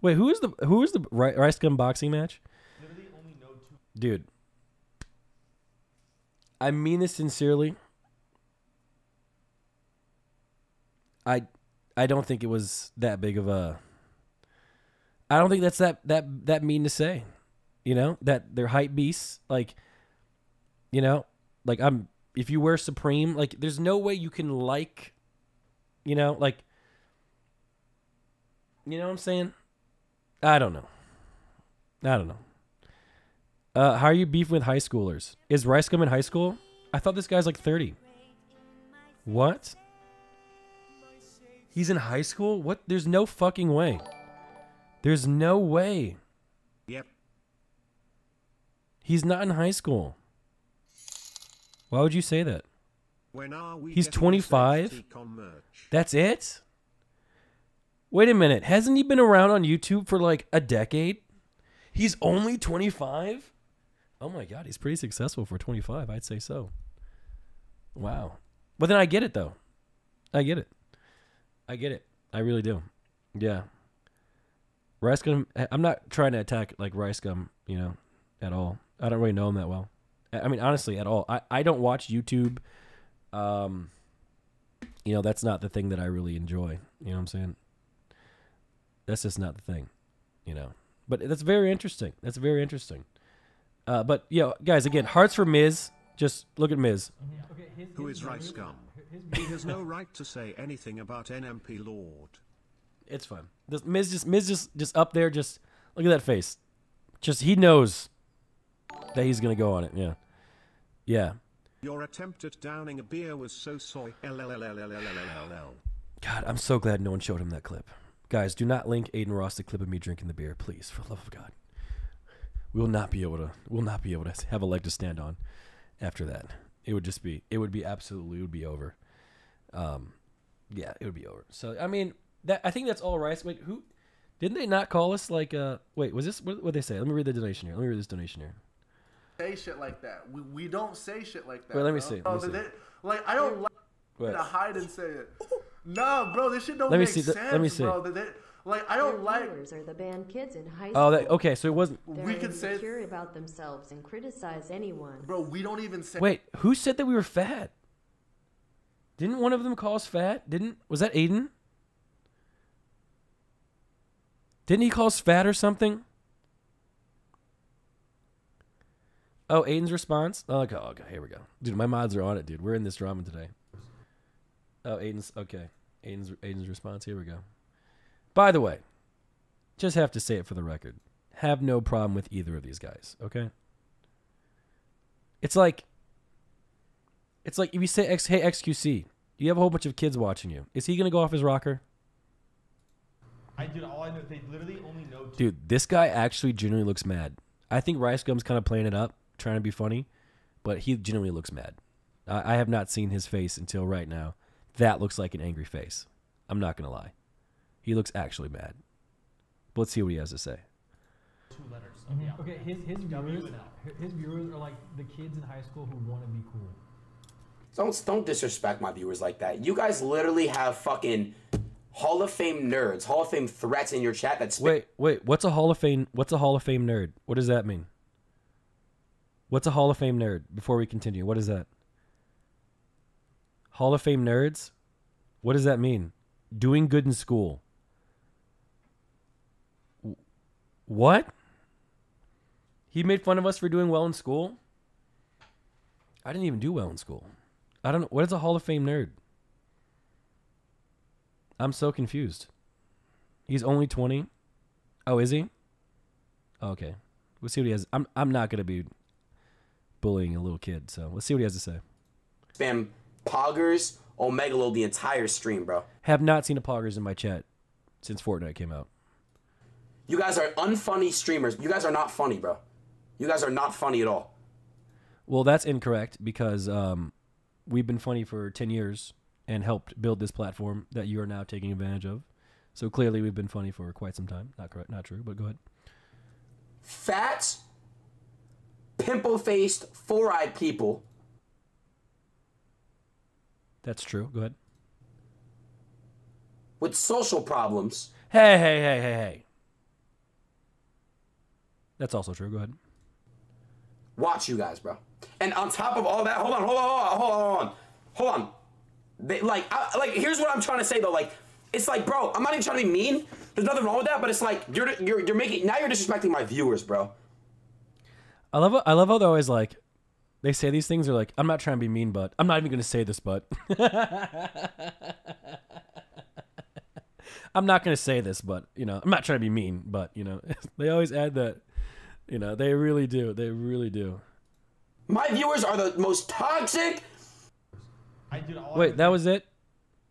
Wait, who is the who is the Rice Gum boxing match? Literally only know two. Dude. I mean this sincerely. I I don't think it was that big of a I don't think that's that that that mean to say. You know, that they're hype beasts like you know, like I'm if you wear Supreme, like there's no way you can like you know, like you know what I'm saying? I don't know. I don't know. Uh, how are you beefing with high schoolers? Is Rice Gum in high school? I thought this guy's like 30. What? He's in high school? What? There's no fucking way. There's no way. Yep. He's not in high school. Why would you say that? When are we He's 25? safe T-con merch? That's it? Wait a minute. Hasn't he been around on YouTube for like a decade? He's only 25? Oh my god, he's pretty successful for 25. I'd say so. Wow. But then I get it though. I get it. I get it. I really do. Yeah. Rice gum. I'm not trying to attack like rice gum, you know, at all. I don't really know him that well. I mean, honestly, at all. I, I don't watch YouTube. Um, you know, that's not the thing that I really enjoy. You know what I'm saying? That's just not the thing, you know. But that's very interesting. That's very interesting. Uh, but yeah, you know, guys, again, hearts for Miz. Just look at Miz. Okay, his, his, Who is rice gum? he has no right to say anything about NMP Lord. It's fun. This Miz just Miz just just up there. Just look at that face. Just he knows that he's gonna go on it. Yeah, yeah. Your attempt at downing a beer was so soy. God, I'm so glad no one showed him that clip. Guys, do not link Adin Ross to clip of me drinking the beer, please, for the love of God. We will not be able to. We'll not be able to have a leg to stand on after that. It would just be. It would be absolutely. It would be over. Um, yeah, it would be over. So I mean, that I think that's all right. Wait, who? Didn't they not call us like? Uh, wait, was this what? What they say? Let me read the donation here. Let me read this donation here. Say shit like that. We, we don't say shit like that. Wait, let me bro. see, let Bro, me see. they- like I don't like Wait. to hide and say it. Nah, bro, this shit don't Let me make see the- sense, let me see. bro. They- they- like I don't like. are the band kids in high school. Oh, that, okay. So it wasn't. They're we could say, insecure about themselves and criticize anyone. bro, we don't even say. Wait, who said that we were fat? Didn't one of them call us fat? Didn't was that Adin? Didn't he call us fat or something? Oh, Adin's response. Oh, okay, okay, here we go, dude. My mods are on it, dude. We're in this drama today. Oh, Adin's okay. Adin's Adin's response. Here we go. By the way, just have to say it for the record. Have no problem with either of these guys. Okay. It's like it's like if you say X, hey XQC, you have a whole bunch of kids watching you. Is he gonna go off his rocker? I dude, all I know, they literally only know. Dude, this guy actually genuinely looks mad. I think Rice Gum's kind of playing it up, trying to be funny, but he genuinely looks mad. I, I have not seen his face until right now. That looks like an angry face. I'm not gonna lie. He looks actually mad. But let's see what he has to say. two letters. Mhm. Yeah. Okay, his his viewers, his viewers are like the kids in high school who want to be cool. Don't don't disrespect my viewers like that. You guys literally have fucking Hall of Fame nerds, Hall of Fame threats in your chat That's spit Wait, wait. What's a Hall of Fame? What's a Hall of Fame nerd? What does that mean? What's a Hall of Fame nerd? Before we continue, what is that? Hall of Fame nerds? What does that mean? Doing good in school. What? He made fun of us for doing well in school? I didn't even do well in school. I don't know. What is a Hall of Fame nerd? I'm so confused. He's only 20. Oh, is he? Oh, okay. We'll see what he has. I'm I'm not gonna be bullying a little kid, so let's see what he has to say. spam poggers, omegalo the entire stream, bro. Have not seen a poggers in my chat since Fortnite came out. You guys are unfunny streamers. You guys are not funny, bro. You guys are not funny at all. Well, that's incorrect because um, we've been funny for 10 years and helped build this platform that you are now taking advantage of. So clearly, we've been funny for quite some time. Not correct, not true, but go ahead. Fat, pimple-faced, four-eyed people That's true. Go ahead. with social problems Hey, hey, hey, hey, hey. That's also true. Go ahead. watch you guys, bro. And on top of all that, hold on, hold on, hold on, hold on, hold on. They, like, I, like, here's what I'm trying to say though. Like, it's like, bro, I'm not even trying to be mean. There's nothing wrong with that, but it's like you're you're you're making now you're disrespecting my viewers, bro. I love. I love how they're always like, they say these things. They're like, I'm not trying to be mean, but I'm not even going to say this, but I'm not going to say this, but you know, I'm not trying to be mean, but you know, they always add that. You know, they really do. They really do. My viewers are the most toxic. I dude, all Wait, know that is was it.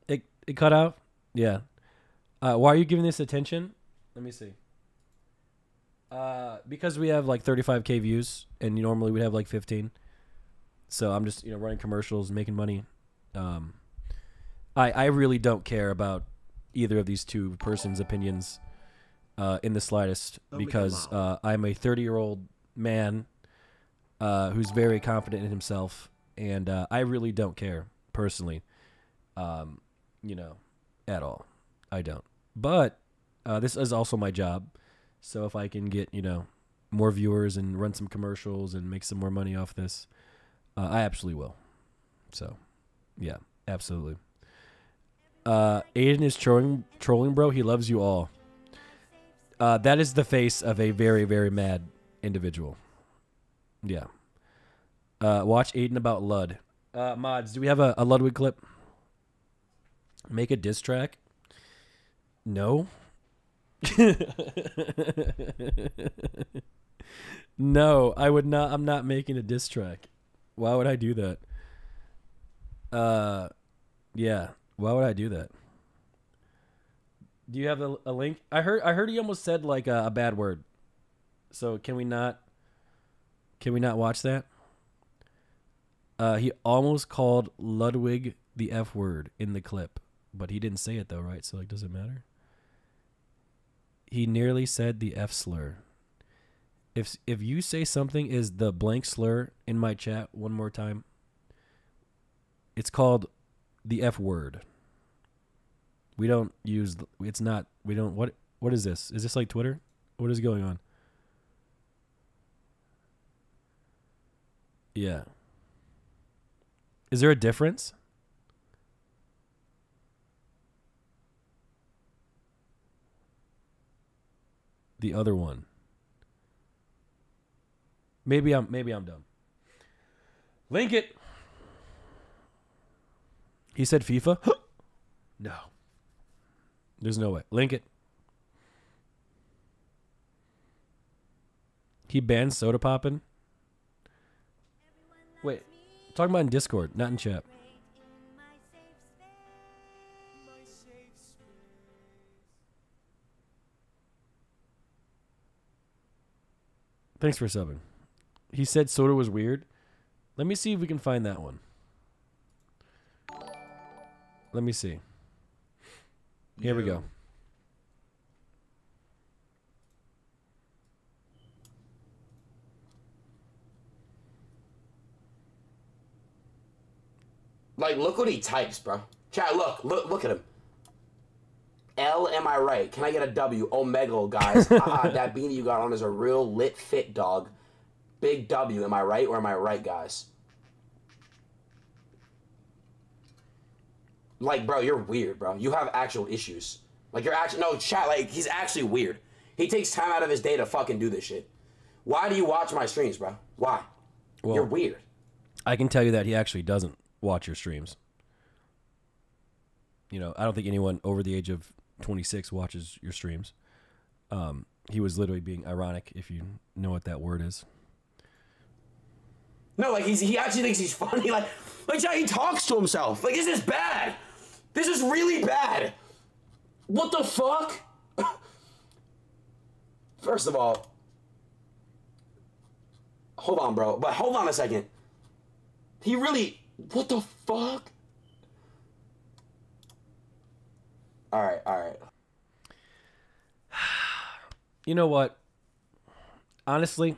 It it cut out. Yeah. Uh, why are you giving this attention? Let me see. Uh, because we have like 35k views, and normally we'd have like 15. So I'm just you know running commercials, making money. Um, I I really don't care about either of these two persons' opinions uh, in the slightest because uh. I'm a 30 year old man uh, who's very confident in himself, and uh, I really don't care personally, um, you know, at all. I don't. But uh, this is also my job, so if I can get you know more viewers and run some commercials and make some more money off this, uh, I absolutely will. So, yeah, absolutely. Uh, Adin is trolling, trolling, bro. He loves you all. Uh, that is the face of a very, very mad individual. Yeah. Uh, watch Adin about Lud. Uh, mods, do we have a, a Ludwig clip? Make a diss track? No. no, I would not. I'm not making a diss track. Why would I do that? Uh, yeah. Why would I do that? Do you have a, a link? I heard. I heard he almost said like a, a bad word. So can we not? Can we not watch that? Uh, he almost called Ludwig the F word in the clip, but he didn't say it though, right? So like, does it matter? He nearly said the F slur. If if you say something is the blank slur in my chat one more time, it's called the F word. We don't use. It's not. We don't. What? What is this? Is this like Twitter? What is going on? Yeah. Is there a difference? The other one. Maybe I'm maybe I'm dumb. Link it. He said FIFA? no. There's no way. Link it. He banned soda poppin'. Wait, talking about in Discord, not in chat. Thanks for subbing. He said soda was weird. Let me see if we can find that one. Let me see. Here we go. Like, look what he types, bro. Chat, look, look, look at him. L, am I right? Can I get a W? Omega, guys. Haha, that beanie you got on is a real lit fit dog. Big W, am I right or am I right, guys? Like, bro, you're weird, bro. You have actual issues. Like, you're actually, no, chat, like, he's actually weird. He takes time out of his day to fucking do this shit. Why do you watch my streams, bro? Why? Well, you're weird. I can tell you that he actually doesn't watch your streams. You know, I don't think anyone over the age of 26 watches your streams. Um, he was literally being ironic, if you know what that word is. No, like he's he actually thinks he's funny. Like, like yeah, he talks to himself. Like this is bad. This is really bad. What the fuck? First of all, hold on, bro. But hold on a second. He really. What the fuck? All right, all right. You know what? Honestly,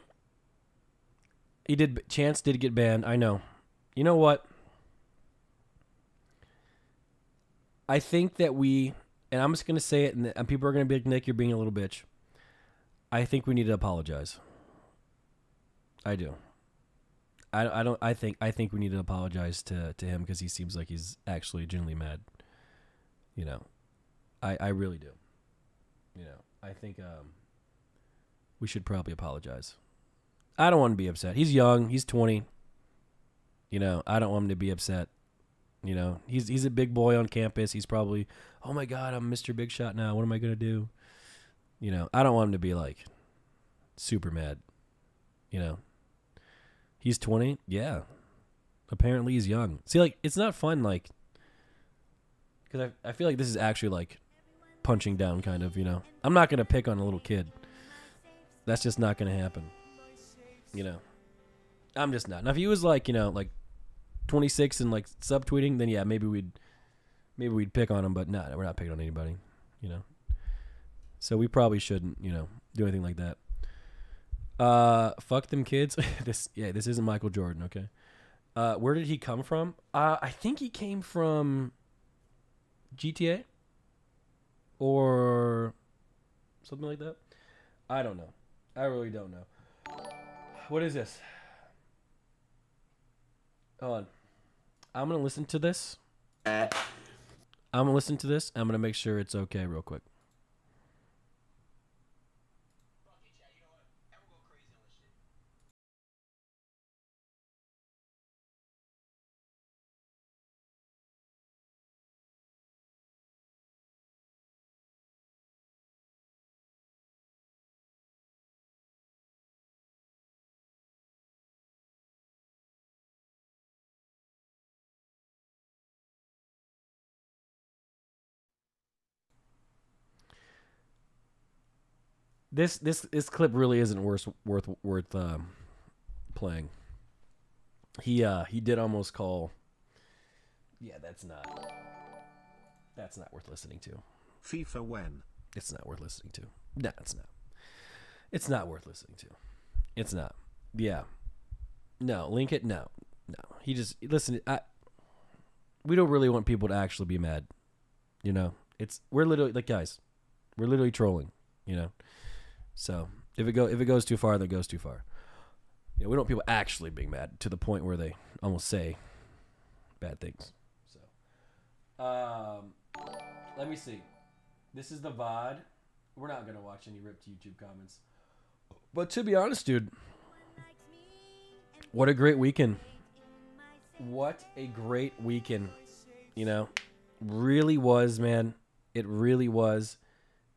he did. Chance did get banned. I know. You know what? I think that we, and I'm just gonna say it, and people are gonna be like, "Nick, you're being a little bitch." I think we need to apologize. I do. I, I don't. I think I think we need to apologize to to him because he seems like he's actually genuinely mad. You know, I I really do. You know, I think um, we should probably apologize. I don't want to be upset. He's young. He's 20. You know, I don't want him to be upset. You know, he's he's a big boy on campus. He's probably, oh my god, I'm Mr. Big Shot now. What am I gonna do? You know, I don't want him to be like super mad. You know, he's 20. Yeah, apparently he's young. See, like it's not fun. Like, because I I feel like this is actually like punching down, kind of. You know, I'm not gonna pick on a little kid. That's just not gonna happen. You know, I'm just not. Now, if he was like, you know, like 26 and like subtweeting, then yeah, maybe we'd maybe we'd pick on him. But no, we're not picking on anybody. You know, so we probably shouldn't, you know, do anything like that. Uh, fuck them kids. this yeah, this isn't Michael Jordan. Okay. Uh, where did he come from? Uh, I think he came from GTA or something like that. I don't know. I really don't know. What is this? Hold on. I'm gonna listen to this. I'm gonna listen to this. I'm gonna make sure it's okay real quick. This this this clip really isn't worth worth worth um, playing. He uh he did almost call. Yeah, that's not. That's not worth listening to. FIFA when? It's not worth listening to. No, it's not. It's not worth listening to. It's not. Yeah. No, link it. No, no. He just listen. I. We don't really want people to actually be mad. You know, It's we're literally like guys, we're literally trolling. You know, so if it go if it goes too far, then it goes too far. You know, we don't want people actually being mad to the point where they almost say bad things. So, um, let me see. This is the VOD. We're not gonna watch any ripped YouTube comments. But to be honest, dude, what a great weekend. What a great weekend. You know, really was, man. It really was.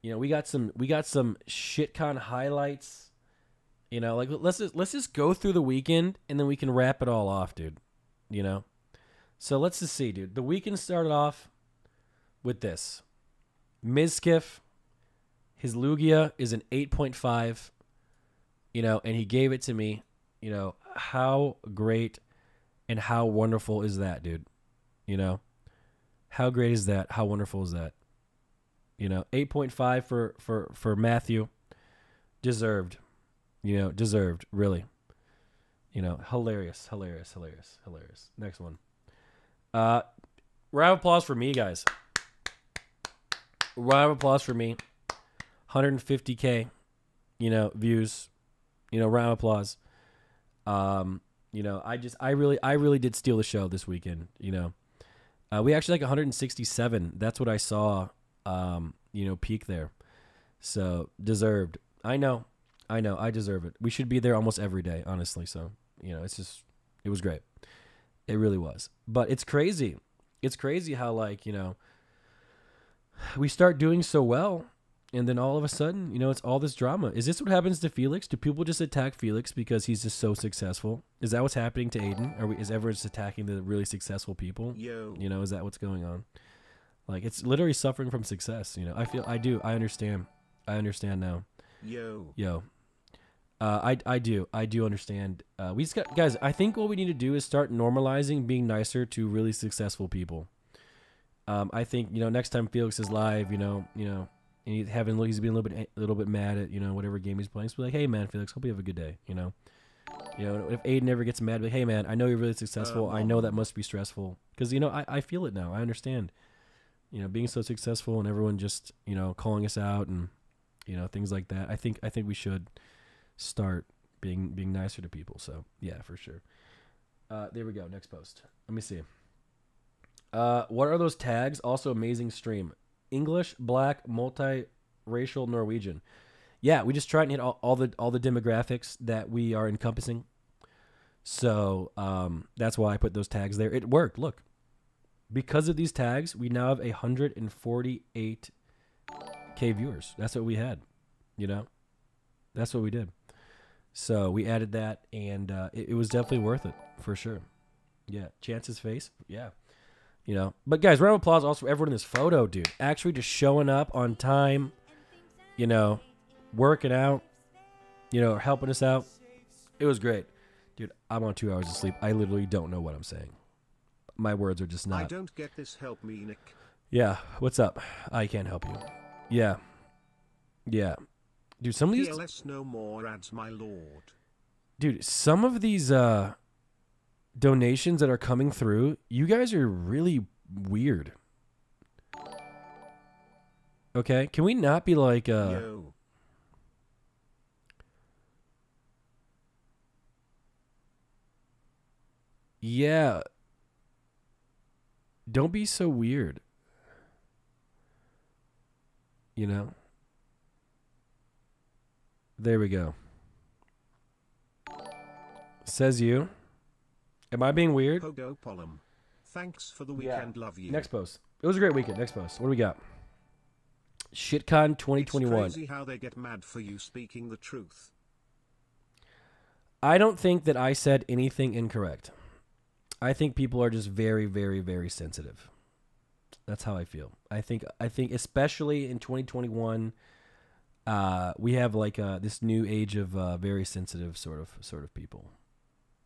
You know, we got some we got some shitcon highlights. You know, like let's just let's just go through the weekend and then we can wrap it all off, dude. You know? So let's just see, dude. The weekend started off with this. Mizkif, his Lugia is an 8.5, you know, and he gave it to me. You know, how great and how wonderful is that, dude? You know, how great is that? How wonderful is that? You know, 8.5 for, for, for Matthew. Deserved. You know, deserved, really. You know, hilarious, hilarious, hilarious, hilarious. Next one. Uh, round of applause for me, guys. Round of applause for me. 150k, you know, views. You know, round of applause. Um, you know, I just, I really, I really did steal the show this weekend. You know, uh, we actually like 167. That's what I saw. Um, you know, peak there. So deserved. I know, I know, I deserve it. We should be there almost every day, honestly. So you know, it's just, it was great. It really was. But it's crazy. It's crazy how like you know, we start doing so well and then all of a sudden, you know, it's all this drama. Is this what happens to Felix? Do people just attack Felix because he's just so successful? Is that what's happening to Adin? Are we, is everyone just attacking the really successful people? Yo. You know, is that what's going on? Like, it's literally suffering from success. You know, I feel, I do, I understand. I understand now. Yo. Yo. Uh, I, I do. I do understand. Uh, we just got, guys, I think what we need to do is start normalizing being nicer to really successful people. Um, I think, you know, next time Felix is live, you know, you know, and he's having he's being a little bit a little bit mad at you know whatever game he's playing. So be like, hey man, Felix, hope you have a good day. You know, you know if Adin ever gets mad, be like, hey man, I know you're really successful. I know that must be stressful because you know I, I feel it now. I understand. You know, being so successful and everyone just you know calling us out and you know things like that. I think I think we should start being being nicer to people. So yeah, for sure. Uh, there we go. Next post. Let me see. Uh, what are those tags? Also amazing stream. English, black, multi-racial, Norwegian. Yeah, we just try and hit all, all the all the demographics that we are encompassing. So um, that's why I put those tags there. It worked. Look, because of these tags, we now have a hundred and forty-eight k viewers. That's what we had. You know, that's what we did. So we added that, and uh, it, it was definitely worth it for sure. Yeah, Chance's face. Yeah. You know, but guys, round of applause also for everyone in this photo, dude. Actually, just showing up on time, you know, working out, you know, helping us out. It was great, dude. I'm on two hours of sleep. I literally don't know what I'm saying. My words are just not. I don't get this. Help me, Nick. Yeah, what's up? I can't help you. Yeah, yeah, dude. Some of these, PLS no more ads, my lord. dude. Some of these uh donations that are coming through, you guys are really weird. Okay, can we not be like uh Yo. yeah. Don't be so weird. You know? There we go. Says you. Am I being weird? Pogo Polum. Thanks for the Yeah. weekend. Love you. Next post. It was a great weekend. Next post. What do we got? Shitcon It's 2021. crazy how they get mad for you speaking the truth. I don't think that I said anything incorrect. I think people are just very, very, very sensitive. That's how I feel. I think I think especially in 2021, uh, we have like uh, this new age of uh, very sensitive sort of sort of people.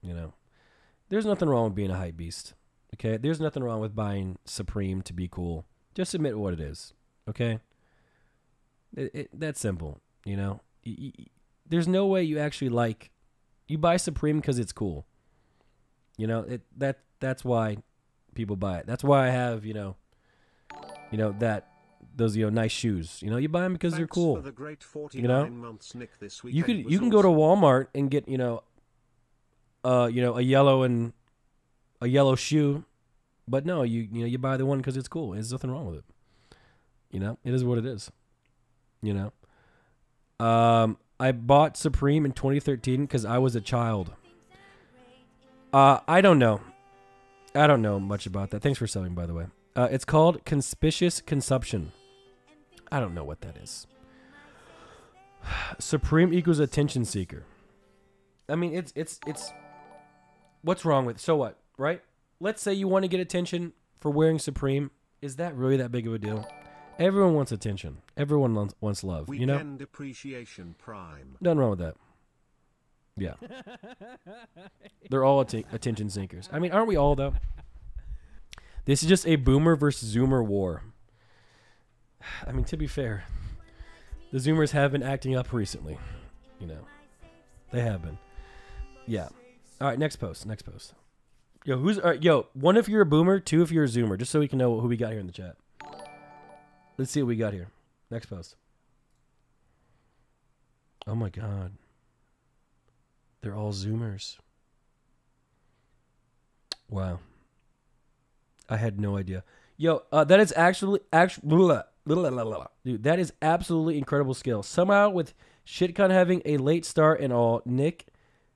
You know, there's nothing wrong with being a hype beast. Okay, there's nothing wrong with buying Supreme to be cool. Just admit what it is. Okay, it, it, that's simple. You know, Y- y- there's no way you actually like you buy Supreme because it's cool. You know it that that's why people buy it. That's why I have you know, you know that those you know nice shoes. You know, you buy them because they're cool. For the great 49 You know? months, Nick, you could you was can go to. Walmart and get you know, uh, you know, a yellow and a yellow shoe, but no, you you know you buy the one because it's cool. There's nothing wrong with it. You know, it is what it is. You know, um, I bought Supreme in 2013 because I was a child. Uh, I don't know. I don't know much about that. Thanks for selling, by the way. Uh, it's called conspicuous consumption. I don't know what that is. Supreme equals attention seeker. I mean, it's it's it's. What's wrong with so what? Right? Let's say you want to get attention for wearing Supreme. Is that really that big of a deal? Everyone wants attention. Everyone wants, wants love. You know, Weekend Appreciation Prime. nothing wrong with that. Yeah, they're all atten- attention seekers. I mean, aren't we all though? This is just a boomer versus zoomer war. I mean, to be fair, the zoomers have been acting up recently. You know, they have been. Yeah. All right, next post. Next post. Yo, who's all right, yo? One if you're a boomer, two if you're a zoomer, just so we can know who we got here in the chat. Let's see what we got here. Next post. Oh my god. They're all zoomers. Wow. I had no idea. Yo, uh, that is actually actually dude. That is absolutely incredible skill. Somehow with Shitcon having a late start and all, Nick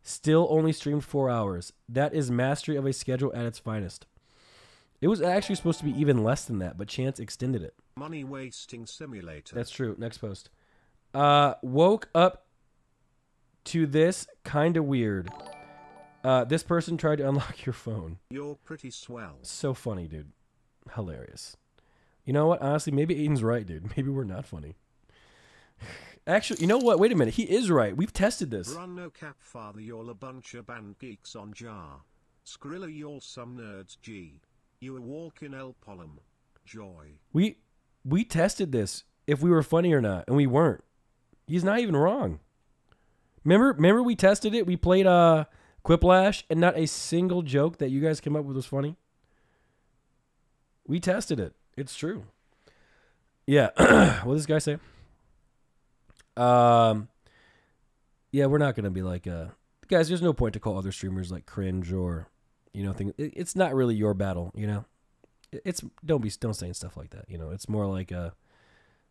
still only streamed four hours. That is mastery of a schedule at its finest. It was actually supposed to be even less than that, but Chance extended it. Money Wasting Simulator. That's true. Next post. Uh, woke up to this kind of weird. Uh, this person tried to unlock your phone. You're pretty swell. So funny, dude. Hilarious. You know what? Honestly, maybe Adin's right, dude. Maybe we're not funny. Actually, you know what? Wait a minute. He is right. We've tested this. Run no cap father, you're a bunch of band geeks on jar. Skrilla, you're some nerds G. You a walking El Polum. Joy. We we tested this if we were funny or not, and we weren't. He's not even wrong. Remember, remember we tested it. We played uh Quiplash, and not a single joke that you guys came up with was funny. We tested it. It's true. Yeah. what does this guy say? Um. Yeah, we're not gonna be like uh guys. There's no point to call other streamers like cringe or you know thing. It, it's not really your battle. You know it's don't be don't saying stuff like that. You know, it's more like uh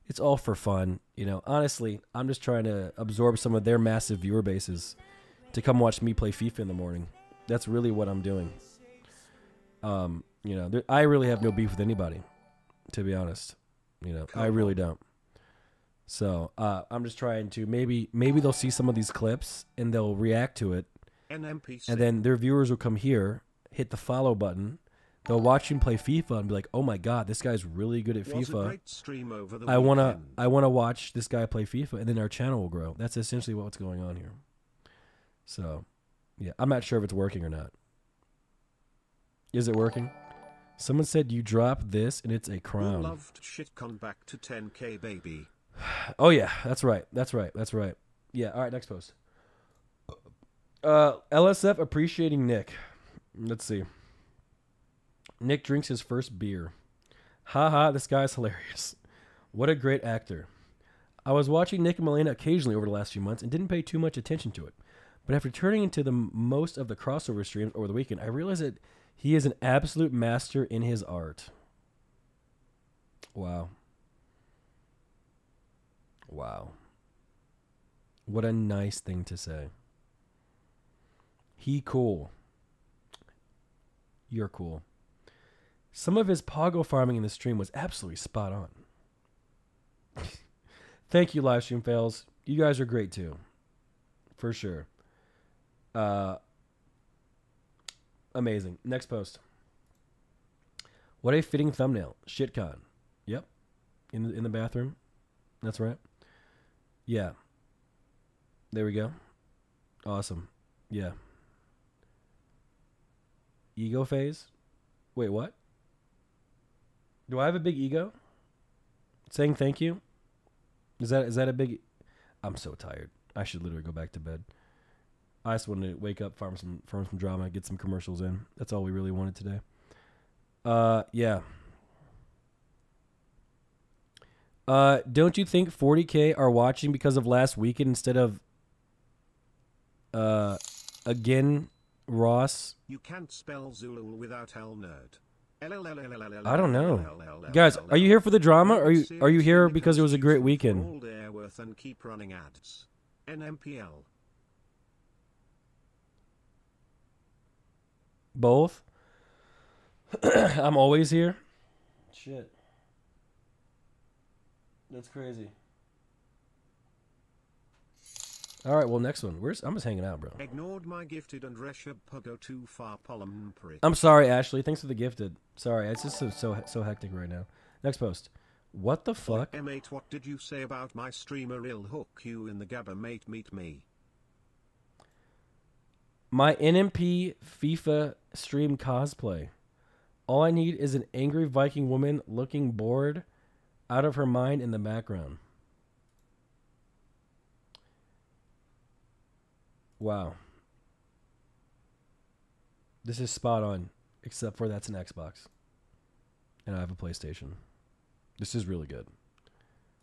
it's all for fun. You know, honestly, I'm just trying to absorb some of their massive viewer bases to come watch me play FIFA in the morning. That's really what I'm doing. Um, you know, there, I really have no beef with anybody, to be honest. You know, I really don't. So uh, I'm just trying to maybe maybe they'll see some of these clips and they'll react to it, and then their viewers will come here, hit the follow button. They'll watch him play FIFA and be like, "Oh my god, this guy's really good at FIFA. stream over the I wanna weekend. I wanna watch this guy play FIFA, and then our channel will grow." That's essentially what's going on here. So, yeah, I'm not sure if it's working or not. Is it working? Someone said you drop this and it's a crown. loved shitcon back to 10k baby. Oh yeah, that's right. That's right. That's right. Yeah. All right. Next post. Uh, LSF appreciating Nick. Let's see. Nick drinks his first beer. Ha ha, this guy's hilarious. What a great actor. I was watching Nick and Malena occasionally over the last few months and didn't pay too much attention to it. But after turning into the most of the crossover streams over the weekend, I realized that he is an absolute master in his art. Wow. Wow. What a nice thing to say. He cool. You're cool. Some of his pogo farming in the stream was absolutely spot on. Thank you, live stream fails. You guys are great too. For sure. Uh amazing. Next post. What a fitting thumbnail. Shitcon. Yep. In the in the bathroom. That's right. Yeah. There we go. Awesome. Yeah. Ego phase? Wait, what? Do I have a big ego? Saying thank you? Is that is that a big I'm so tired. I should literally go back to bed. I just wanted to wake up, farm some farm some drama, get some commercials in. That's all we really wanted today. Uh yeah. Uh, don't you think 40k are watching because of last weekend instead of uh Adin Ross? You can't spell Zulu without L nerd. I don't know. Guys, are you here for the drama? Or are you are you here because it was a great weekend? And keep running ads. NMPL. Both. I'm always here. Shit. That's crazy. All right, well, next one. Where's I'm just hanging out, bro. Ignored my gifted and Resha Pogo too far pollen prick. I'm sorry, Ashley. Thanks for the gifted. Sorry, it's just so so, so hectic right now. Next post. What the fuck? M8 what did you say about my streamer ill hook you in the gabba mate meet me? My NMP FIFA stream cosplay. All I need is an angry Viking woman looking bored out of her mind in the background. Wow. This is spot on, except for that's an Xbox. And I have a PlayStation. This is really good.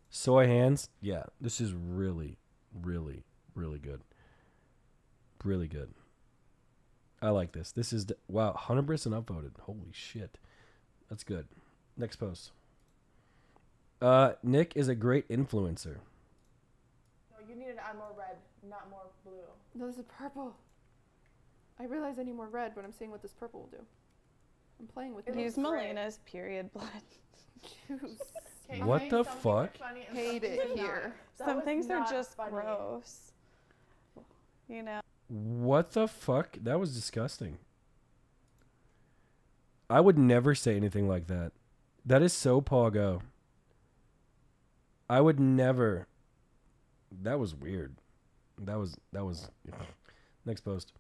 Soy hands, yeah, this is really, really, really good. Really good. I like this. This is wow, hundred percent upvoted. Holy shit, that's good. Next post. Uh, Nick is a great influencer. No, you needed to add more red, not more. No, this is purple. I realize I need more red, but I'm seeing what this purple will do. I'm playing with It it. looks Use great. Malena's period blood. Juice. Okay, What some the fuck? funny Hate it here. Some things are just funny. gross. You know. What the fuck? That was disgusting. I would never say anything like that. That is so pogo. I would never. That was weird. That was that was. Next post.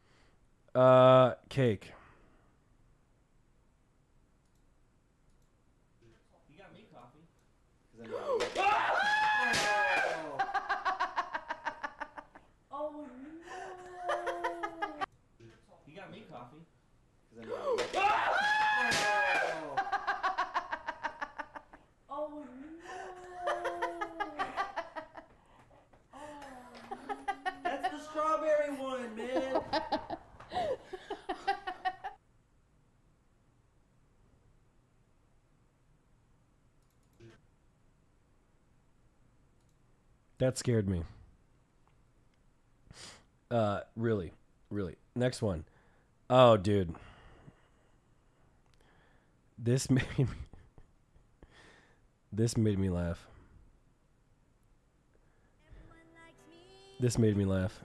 Uh, cake. Oh You got me coffee. Oh That's the strawberry one, man. That scared me. Uh, really, really. Next one. Oh, dude. This made me. This made me laugh. This made me laugh.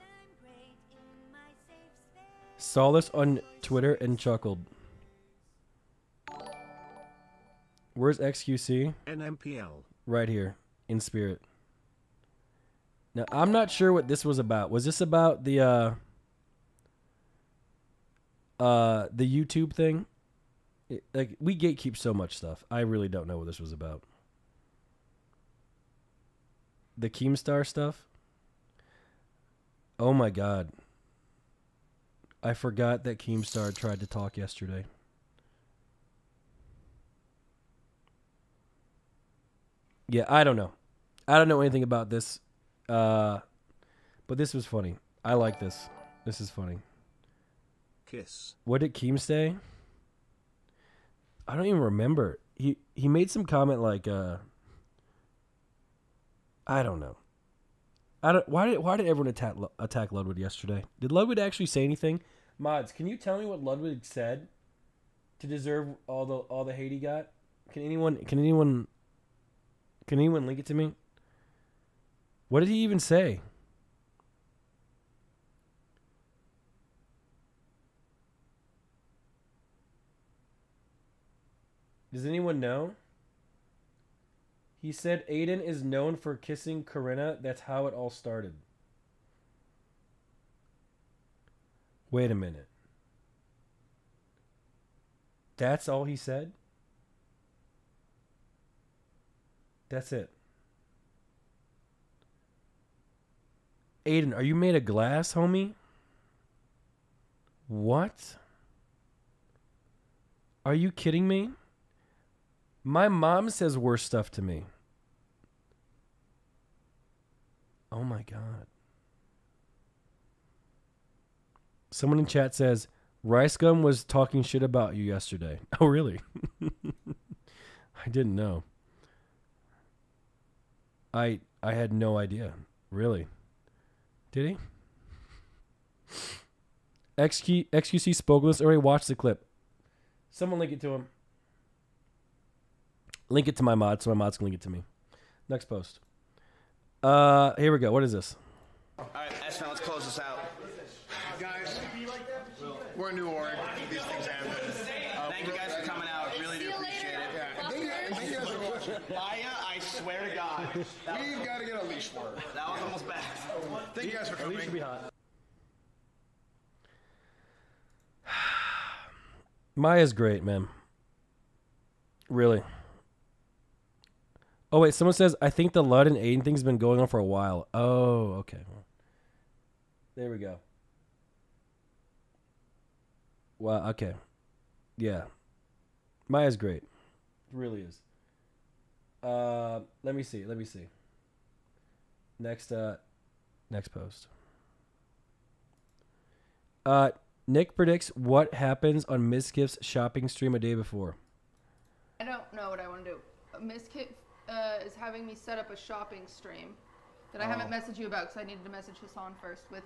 Saw this on Twitter and chuckled. Where's XQC? NMPL. Right here, in spirit. Now I'm not sure what this was about. Was this about the uh uh the YouTube thing? It- like we gatekeep so much stuff. I really don't know what this was about. The Keemstar stuff? Oh my god. I forgot that Keemstar tried to talk yesterday. Yeah, I don't know. I don't know anything about this. Uh but this was funny. I like this. This is funny. Kiss. What did Keem say? I don't even remember. He he made some comment like uh I don't know. I don't why did why did everyone attack attack Ludwig yesterday? Did Ludwig actually say anything? Mods, can you tell me what Ludwig said to deserve all the all the hate he got? Can anyone can anyone can anyone link it to me? What did he even say? Does anyone know? He said Adin is known for kissing Corinna. That's how it all started. Wait a minute. That's all he said? That's it. Adin, are you made of glass, homie? What? Are you kidding me? My mom says worse stuff to me. Oh my god. Someone in chat says RiceGum was talking shit about you yesterday. Oh really? I didn't know. I I had no idea. Really? Did he? XQ, XQC spoke with us. Already watched the clip. Someone link it to him. Link it to my mod, so my mods can link it to me. Next post. Uh, here we go. What is this? All right, Esna, let's close this out. Guys, we're in New Orleans. These things happen. Uh, Thank you guys for coming out. Really do appreciate it. Yeah. Thank you, thank you guys for watching. Maya, I swear to God. We've got to get a leash for her. That was almost bad. Thank you guys for coming. Maya's great, man. Really. Oh wait, someone says I think the Lud and Adin thing's been going on for a while. Oh, okay. There we go. Wow. Okay. Yeah. Maya's great. Really is. Uh, let me see. Let me see. Next. Uh, next post. Uh, Nick predicts what happens on Mizkif's shopping stream a day before. I don't know what I want to do. Mizkif uh, is having me set up a shopping stream that I haven't Oh. messaged you about because I needed to message Hassan first with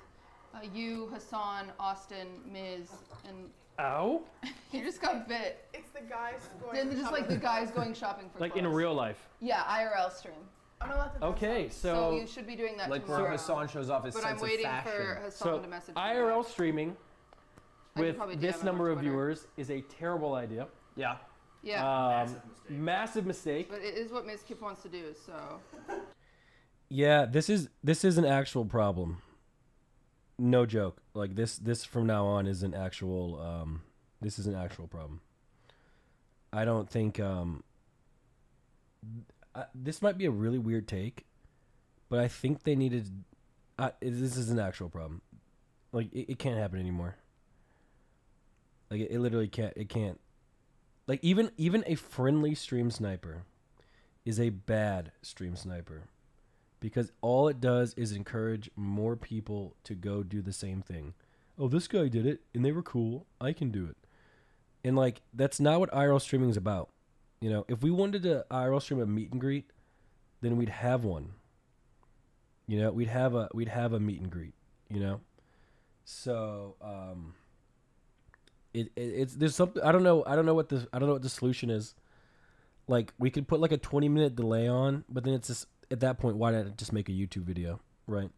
uh, you, Hassan, Austin, Miz, and. Ow. you just got bit. It's the guys going. Then just like the guys going shopping for Like in real life. Yeah, IRL stream. I'm not allowed to Okay, So, so you should be doing that Like tomorrow. where Hassan shows off his But sense I'm of waiting fashion. for Hassan so to message me IRL back. streaming with this number of viewers is a terrible idea. Yeah. Yeah. Um, massive mistake. But it is what Mizkif wants to do, so. Yeah, this is this is an actual problem. No joke. Like this this from now on is an actual um this is an actual problem. I don't think um I, this might be a really weird take, but I think they needed uh, this is an actual problem. Like it, it can't happen anymore. Like it, it literally can't it can't like even even a friendly stream sniper is a bad stream sniper because all it does is encourage more people to go do the same thing. Oh, this guy did it and they were cool. I can do it. And like that's not what IRL streaming is about. You know, if we wanted to IRL stream a meet and greet, then we'd have one. You know, we'd have a we'd have a meet and greet, you know? So, um it, it it's there's something I don't know I don't know what the I don't know what the solution is. Like we could put like a 20 minute delay on, but then it's just at that point why not just make a YouTube video, right?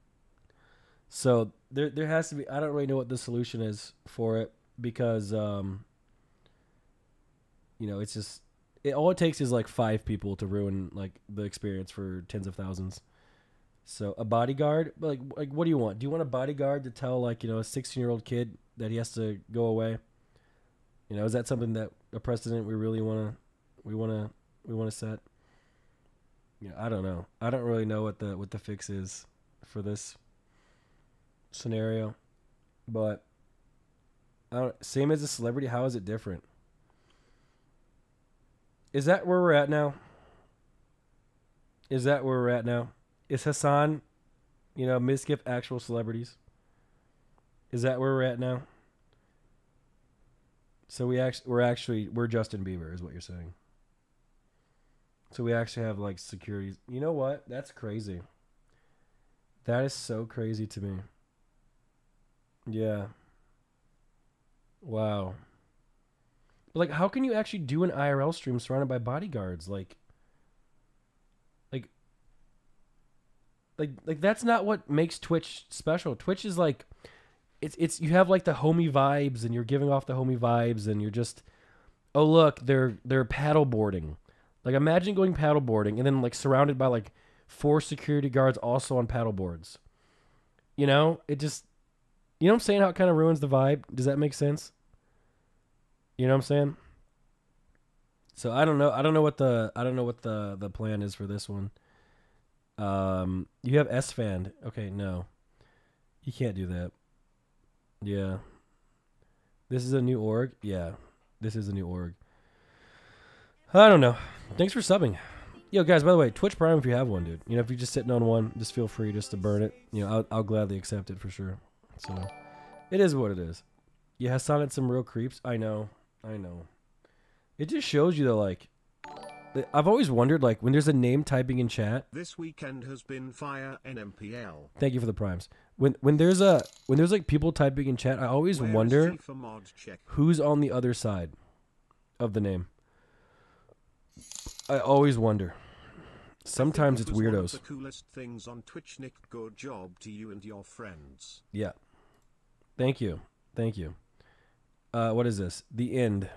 So there there has to be I don't really know what the solution is for it because um you know, it's just it all it takes is like 5 people to ruin like the experience for tens of thousands. So a bodyguard, like like what do you want? Do you want a bodyguard to tell like, you know, a 16-year-old kid that he has to go away? You know, is that something that a precedent we really want to we want to we want to set? Yeah, I don't know. I don't really know what the what the fix is for this scenario, but I don't, same as a celebrity. How is it different? Is that where we're at now? Is that where we're at now? Is Hassan, you know, Mizkif actual celebrities? Is that where we're at now? So we actually we're actually we're Justin Bieber is what you're saying. So we actually have like security. You know what? That's crazy. That is so crazy to me. Yeah. Wow. But like how can you actually do an IRL stream surrounded by bodyguards? Like like like like that's not what makes Twitch special. Twitch is like it's it's you have like the homie vibes and you're giving off the homie vibes and you're just oh look they're they're paddle boarding. Like imagine going paddle boarding and then like surrounded by like four security guards also on paddle boards. You know? It just you know i'm saying? How it kind of ruins the vibe? Does that make sense you know what i'm saying so i don't know i don't know what the i don't know what the the plan is for this one um you have Esfand okay no you can't do that yeah. This is a new org? Yeah. This is a new org. I don't know. Thanks for subbing. Yo, guys, by the way, Twitch Prime if you have one, dude. You know, if you're just sitting on one, just feel free just to burn it. You know, I'll, I'll gladly accept it for sure. So, it is what it is. Yeah, Hassan had some real creeps. I know, I know. It just shows you that, like, I've always wondered, like, when there's a name typing in chat. This weekend has been fire NMPL. Thank you for the primes. When when there's a when there's like people typing in chat, I always Where wonder who's on the other side of the name. I always wonder. Sometimes It it's was one of weirdos. the coolest things on Twitch, Nick. Good job to you and your friends. Yeah. Thank you. Thank you. Uh, what is this? The end.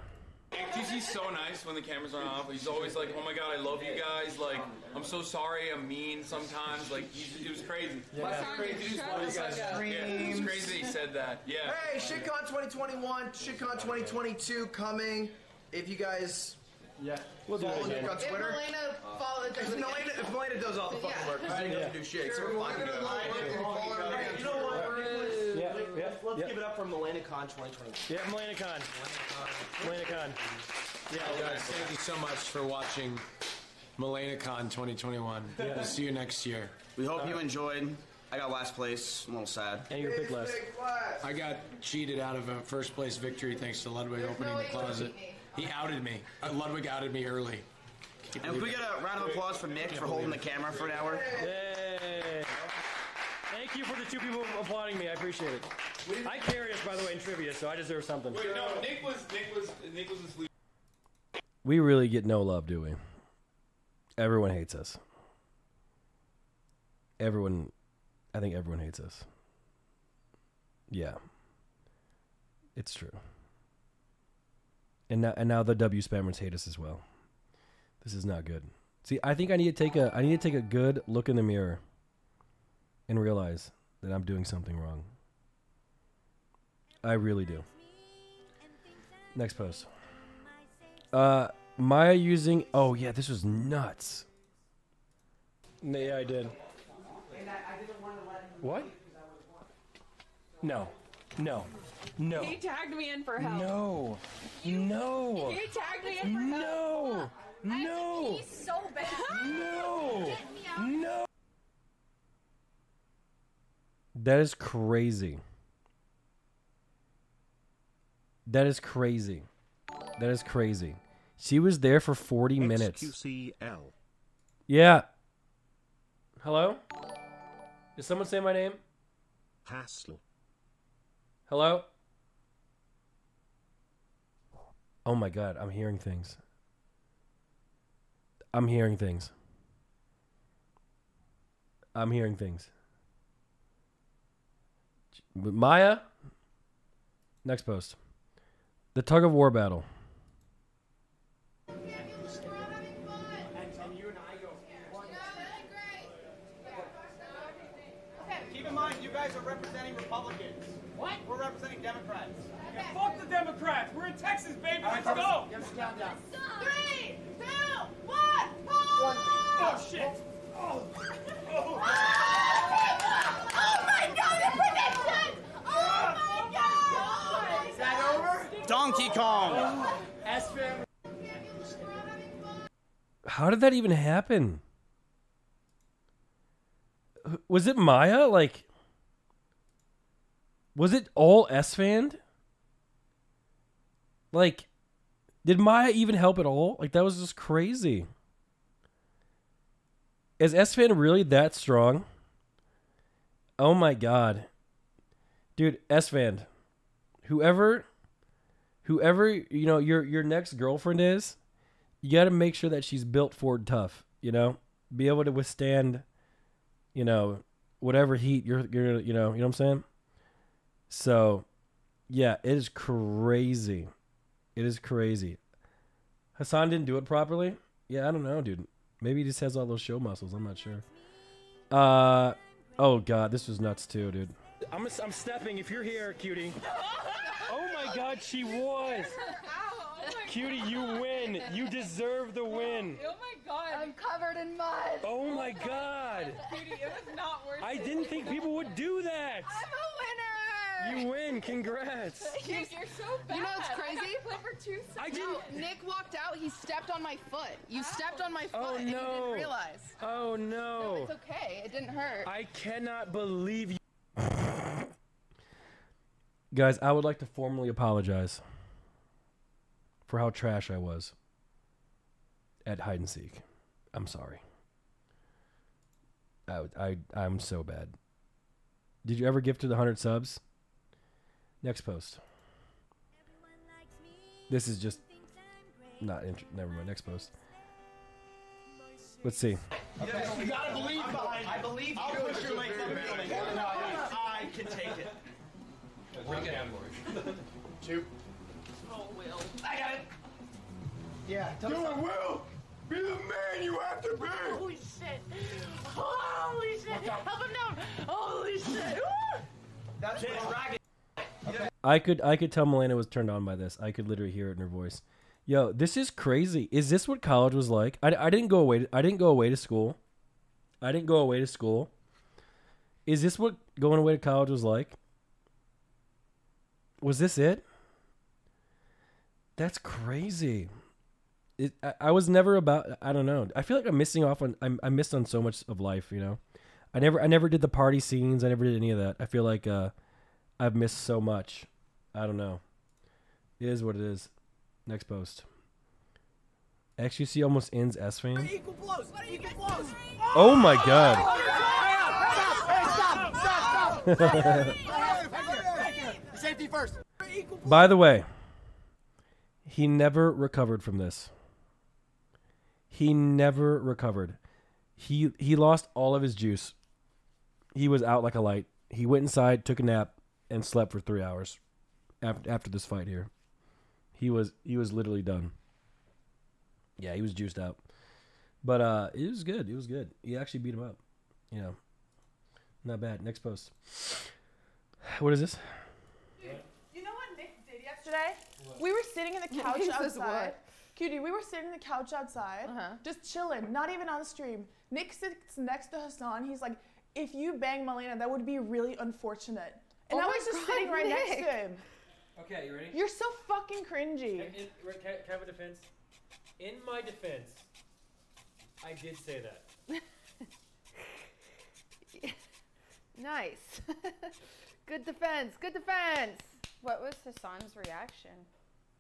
He's, he's so nice when the cameras aren't off. He's always like, "Oh my god, I love you guys. Like, I'm so sorry. I'm mean sometimes. Like, he's, it was crazy. Yeah. Last time crazy. He just you guys. Yeah, it was crazy. that He said that. Yeah. Hey, ShitCon 2021, ShitCon 2022 coming. If you guys Yeah. follow Nick on If Twitter. Malena followed it, If Malena, if Malena does all the fucking work, because Nick doesn't do shit, so we're fine. Hey, you know what? Yeah, yeah, Let's yeah. give it up for MalenaCon 2022. Yeah, MalenaCon. MalenaCon. Yeah, guys, thank you so much for watching MalenaCon 2021. We'll see you next year. We hope you enjoyed. I got last place. I'm a little sad. And you're big less. I got cheated out of a first place victory thanks to Ludwig opening the closet. He outed me. Uh, Ludwig outed me early. Can't And if we get a round of applause for Nick for holding the camera for an hour. Yay! Thank you for the two people applauding me. I appreciate it. I carry us, by the way, in trivia, so I deserve something. Wait, no. Nick was Nick was Nick was asleep. We really get no love, do we? Everyone hates us. Everyone, I think everyone hates us. Yeah, it's true. And now, and now the W spammers hate us as well. This is not good. See, I think I need to take a I need to take a good look in the mirror and realize that I'm doing something wrong. I really do. Next post. Uh, Maya using. Oh yeah, this was nuts. Yeah, I did. What? No. No. No. He tagged me in for help. No. No. He tagged me in for No. help. No. He's so bad. No. No. That is crazy. That is crazy. That is crazy. She was there for 40 minutes. XQCL. Yeah. Hello? Did someone say my name? Hassle. Hello? Oh my god, I'm hearing things. I'm hearing things. I'm hearing things. Maya? Next post. The tug of war battle. Keep in mind, you guys are representing Republicans. What? We're representing Democrats. Fuck the Democrats. We're in Texas, baby. Let's go. Three, two, one, Oh shit. Oh. Oh my god, the prediction! Oh my god! Is that over? Donkey Kong. How did that even happen? Was it Maya? Like, was it all Esfand? Like, did Maya even help at all? Like, that was just crazy. Is Esfand really that strong? Oh my god. Dude, Esfand. Whoever whoever, you know, your your next girlfriend is, you got to make sure that she's built Ford tough, you know? Be able to withstand you know, whatever heat you're you're you know, you know what I'm saying? So, yeah, it is crazy. It is crazy. Hassan didn't do it properly? Yeah, I don't know, dude. Maybe he just has all those show muscles. I'm not sure. Uh oh god, this was nuts too, dude. I'm, I'm stepping if you're here, cutie. Oh my god, she was. Oh cutie, you win. You deserve the win. Oh my god. I'm covered in mud. Oh my god. Cutie, it was not worth it. I didn't think people would do that. I'm a winner. You win. Congrats. Nick, you're so bad. You know what's crazy? I gotta play for two I didn't. Nick walked out. He stepped on my foot. You stepped on my oh, foot, Oh and you didn't no. realize. Oh No, no. it's okay. It didn't hurt. I cannot believe you. Guys, I would like to formally apologize for how trash I was at hide and seek. I'm sorry. I, I I'm so bad. Did you ever gift to the hundred subs? Next post. This is just not int- never mind. Next post. Let's see. You gotta believe I believe I'll push your legs up and. I can take it. Bring it Two. Oh, Will. I got it. Yeah. Do it, Will. Be the man you have to be. Holy shit. Holy shit. Help him down. Holy shit. Woo! That's dragon. I could I could tell Malena was turned on by this. I could literally hear it in her voice. Yo, this is crazy. Is this what college was like? I, I didn't go away. To, I didn't go away to school. I didn't go away to school. Is this what going away to college was like? Was this it? That's crazy. It, I, I was never about. I don't know. I feel like I'm missing off on. I'm, I missed on so much of life. You know, I never. I never did the party scenes. I never did any of that. I feel like uh, I've missed so much. I don't know. It is what it is. Next post. XQC almost ends Esfand. Equal blows. Equal blows. Oh my god. Stop. Stop. Stop. Safety first. By the way, he never recovered from this. He never recovered. He he lost all of his juice. He was out like a light. He went inside, took a nap, and slept for three hours after after this fight here. He was he was literally done. Yeah, he was juiced out. But uh it was good. It was good. He actually beat him up. You know. Not bad. Next post. What is this? You know what Nick did yesterday? We were sitting in the couch He says outside. what? Cutie, we were sitting in the couch outside, just chilling, not even on the stream. Nick sits next to Hassan. He's like, if you bang Malena, that would be really unfortunate. And Oh I was just God, sitting right next Nick. to him. Okay, you ready? You're so fucking cringy. In, in, can, can I have a defense? In my defense, I did say that. Nice. Good defense. Good defense. What was Hassan's reaction?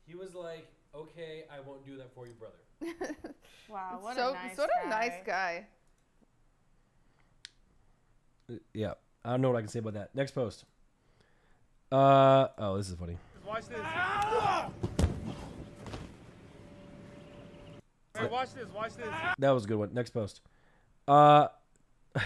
He was like, "Okay, I won't do that for you, brother." Wow, what so, a nice What guy. a nice guy. Uh, Yeah. I don't know what I can say about that. Next post. Uh oh, this is funny. Watch this. Hey, watch this. Watch this. That was a good one. Next post. Uh I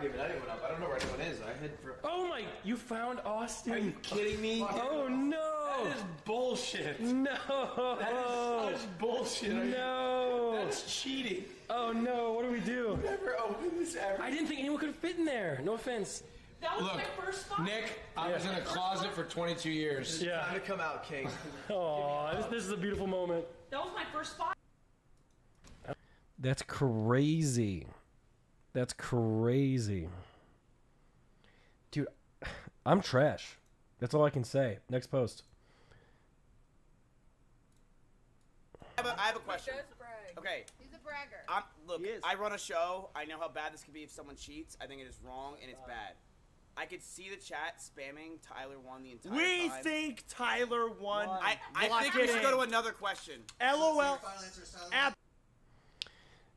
giving anyone up. I don't know where anyone is. I hid for. Oh my! You found Austin? Are you kidding me? Oh no! That is bullshit. No! That is such bullshit. Are you- No! That's cheating. Oh no! What do we do? Never open this ever. I didn't think anyone could fit in there. No offense. That was Look, my first spot. Nick, I was in a closet for 22 years. Yeah. Time to come out, King. Oh, this, this is a beautiful moment. That was my first spot. that's crazy. That's crazy. Dude, I'm trash. That's all I can say. Next post. I have a, I have a question. Okay. He's a bragger. I'm, look, I run a show. I know how bad this can be if someone cheats. I think it is wrong and it's uh, bad. I could see the chat spamming Tyler won the entire We time. think Tyler won. I, I think we should go to another question. LOL. Ab-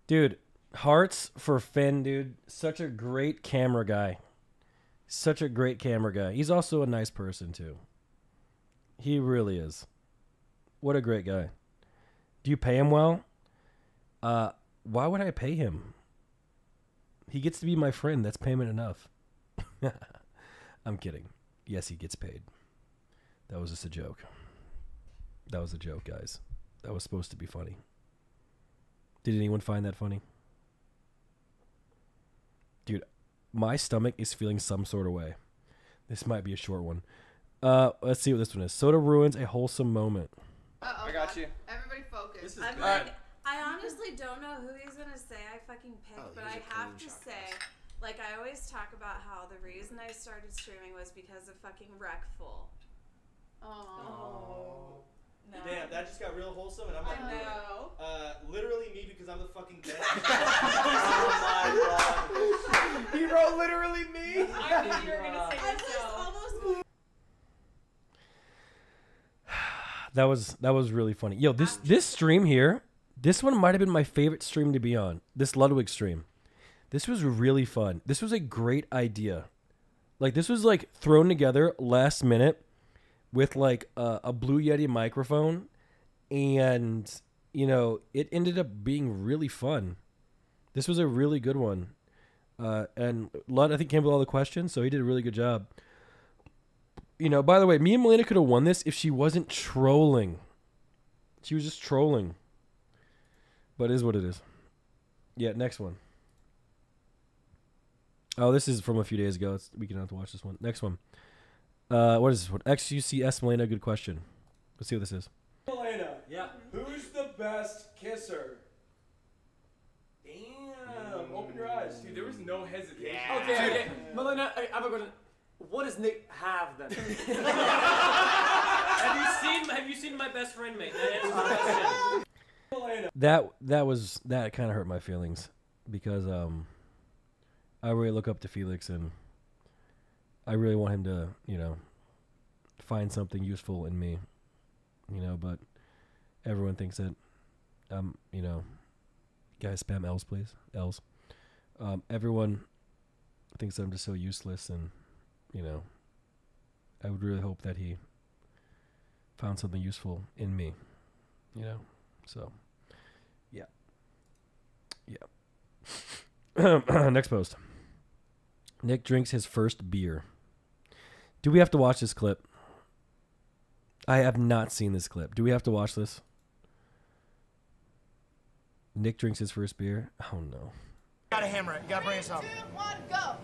Dude, hearts for Finn, dude. Such a great camera guy. Such a great camera guy. He's also a nice person too. He really is. What a great guy. Do you pay him well? Uh, why would I pay him? He gets to be my friend. That's payment enough. I'm kidding. Yes, he gets paid. That was just a joke. That was a joke, guys. That was supposed to be funny. Did anyone find that funny? Dude, my stomach is feeling some sort of way. This might be a short one. Uh, let's see what this one is. Soda ruins a wholesome moment. Uh-oh, I got God. you. Everybody focus. I'm like, I honestly don't know who he's gonna say I fucking picked, Oh, but I have to say, like, Like I always talk about how the reason I started streaming was because of fucking Reckful. Oh. No. Damn, that just got real wholesome, and I'm not. I know. Uh, literally me because I'm the fucking best. oh my god. He wrote literally me. I knew you were gonna say yourself. That was that was really funny. Yo, this this stream here, this one might have been my favorite stream to be on. This Ludwig stream. This was really fun. This was a great idea. Like this was like thrown together last minute with like a, a Blue Yeti microphone and you know, it ended up being really fun. This was a really good one. Uh, and Lud, I think, came with all the questions, so he did a really good job. You know, by the way, me and Malena could have won this if she wasn't trolling. She was just trolling. But it is what it is. Yeah, next one. Oh, this is from a few days ago. It's, we can have to watch this one. Next one. Uh, what is this one? XUCS Malena, good question. Let's see what this is. Elena. Yeah. Who's the best kisser? Damn. Open your eyes. Dude, there was no hesitation. Okay, okay. Malena, I, I'm gonna. What does Nick have then? have you seen Have you seen my best friend, mate? That answers the question. That that was that kind of hurt my feelings because um I really look up to Felix and I really want him to, you know, find something useful in me. You know, but everyone thinks that I'm, um, you know, guys spam L's please. L's. Um everyone thinks that I'm just so useless and you know, I would really hope that he found something useful in me. You know? So yeah. Yeah. Next post. Nick drinks his first beer. Do we have to watch this clip? I have not seen this clip. Do we have to watch this? Nick drinks his first beer. Oh no. gotta hammer it. You gotta bring us home. Two, one, go.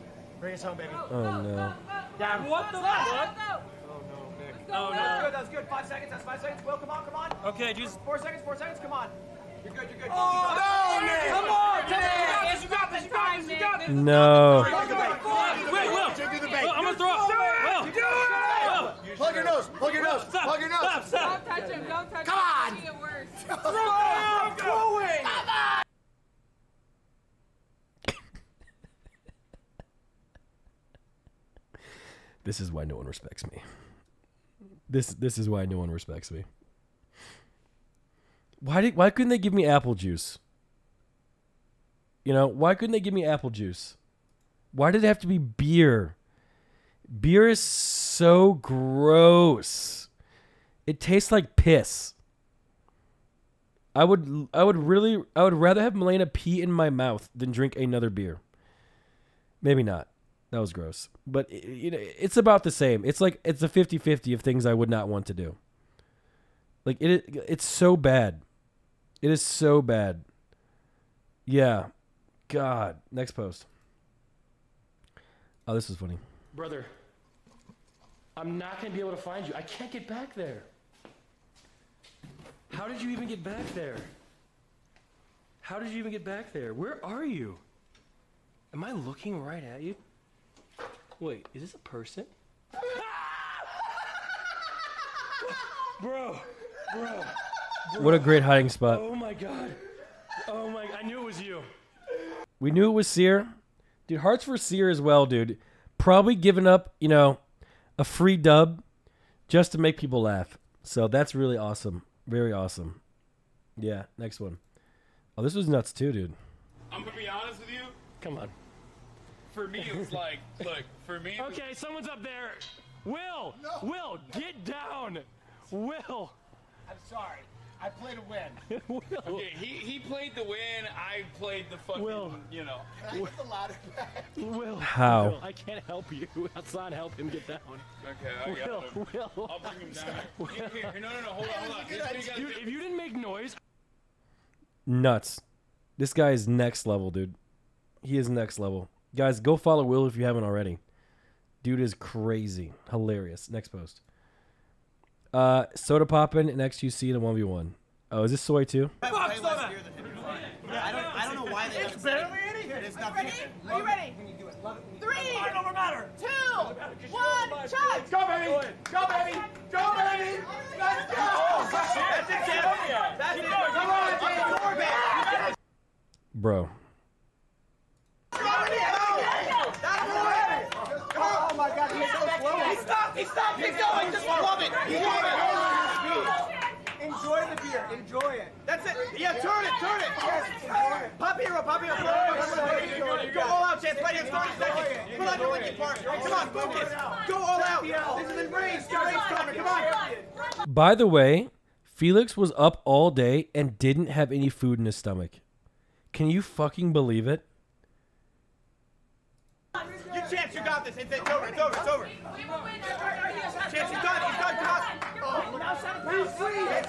Bring us home, baby. Oh no. Down. What the fuck? Oh no, Nick. Oh, That was good. That was good. Five seconds. That's five seconds. Will, come on, come on. Okay, just four seconds. Four seconds. Come on. You're good. You're good. Oh, no, Nick. Come on, Nick. Nick. You got this. You got this. You got this. No. Wait, Will. Do the Will, I'm gonna throw up. Will. Do it. Plug your nose. Plug your nose. Stop. Plug your nose. Stop, stop. Don't touch him. Don't touch Come him. on. Making it worse. I'm going. Come on. This is why no one respects me. This this is why no one respects me. Why did why couldn't they give me apple juice? You know, why couldn't they give me apple juice? Why did it have to be beer? Beer is so gross. It tastes like piss. I would I would really I would rather have Malena pee in my mouth than drink another beer. Maybe not. That was gross. But you know, it's about the same. It's like it's a 50-50 of things I would not want to do. Like it it's so bad. It is so bad. Yeah. God. Next post. Oh, this is funny. Brother, I'm not gonna be able to find you. I can't get back there. How did you even get back there? How did you even get back there? Where are you? Am I looking right at you? Wait, is this a person? bro, bro, bro. What a great hiding spot. Oh my god. Oh my, I knew it was you. We knew it was Sear. Dude, hearts for Sear as well, dude. Probably giving up, you know, a free dub just to make people laugh. So that's really awesome. Very awesome. Yeah, next one. Oh, this was nuts too, dude. I'm gonna be honest with you. Come on. For me, it was like, look, for me. Okay, someone's up there. Will, Will, get down. Will. I'm sorry. I play to win. Will. Okay, he, he played the win. I played the fucking, Will. you know. Can I get the ladder back? Will. How? Will, I can't help you. Outside, help him get down. Okay, I got Will, him. Will. I'll bring him down. Here, here, here, no, no, no, hold on, hold on. Here's you gotta Dude, do. if you didn't make noise, Nuts. This guy is next level, dude. He is next level. Guys, go follow Will if you haven't already. Dude is crazy. Hilarious. Next post. Uh Sodapoppin and XQC in a 1v1. Oh, is this soy too? Yeah, I don't, I don't know why they. It's barely anything. It's not Ready? Are you ready? three, Final matter. two, one, chug. Go, baby! Go, baby! Go, baby! Let's go! Oh, That's it. That's it. Come on, Bro. Oh my God, he's so slow. He stopped. He going. Just love it. Love it. Enjoy the beer. Enjoy it. That's it. Yeah, turn it. Turn it. Yes. Pop hero. Pop hero. Go all out, Chance. Right here. 30 seconds. Put on your wicked part. Come on, focus. Go all out. This is enraged. Enraged, Connor. Come on. By the way, Felix was up all day and didn't have any food in his stomach. Can you fucking believe it? You chance. You got this. It's, it's over. It's over. It's over. Chance, he's done. He's done. Come on. Hey, hey,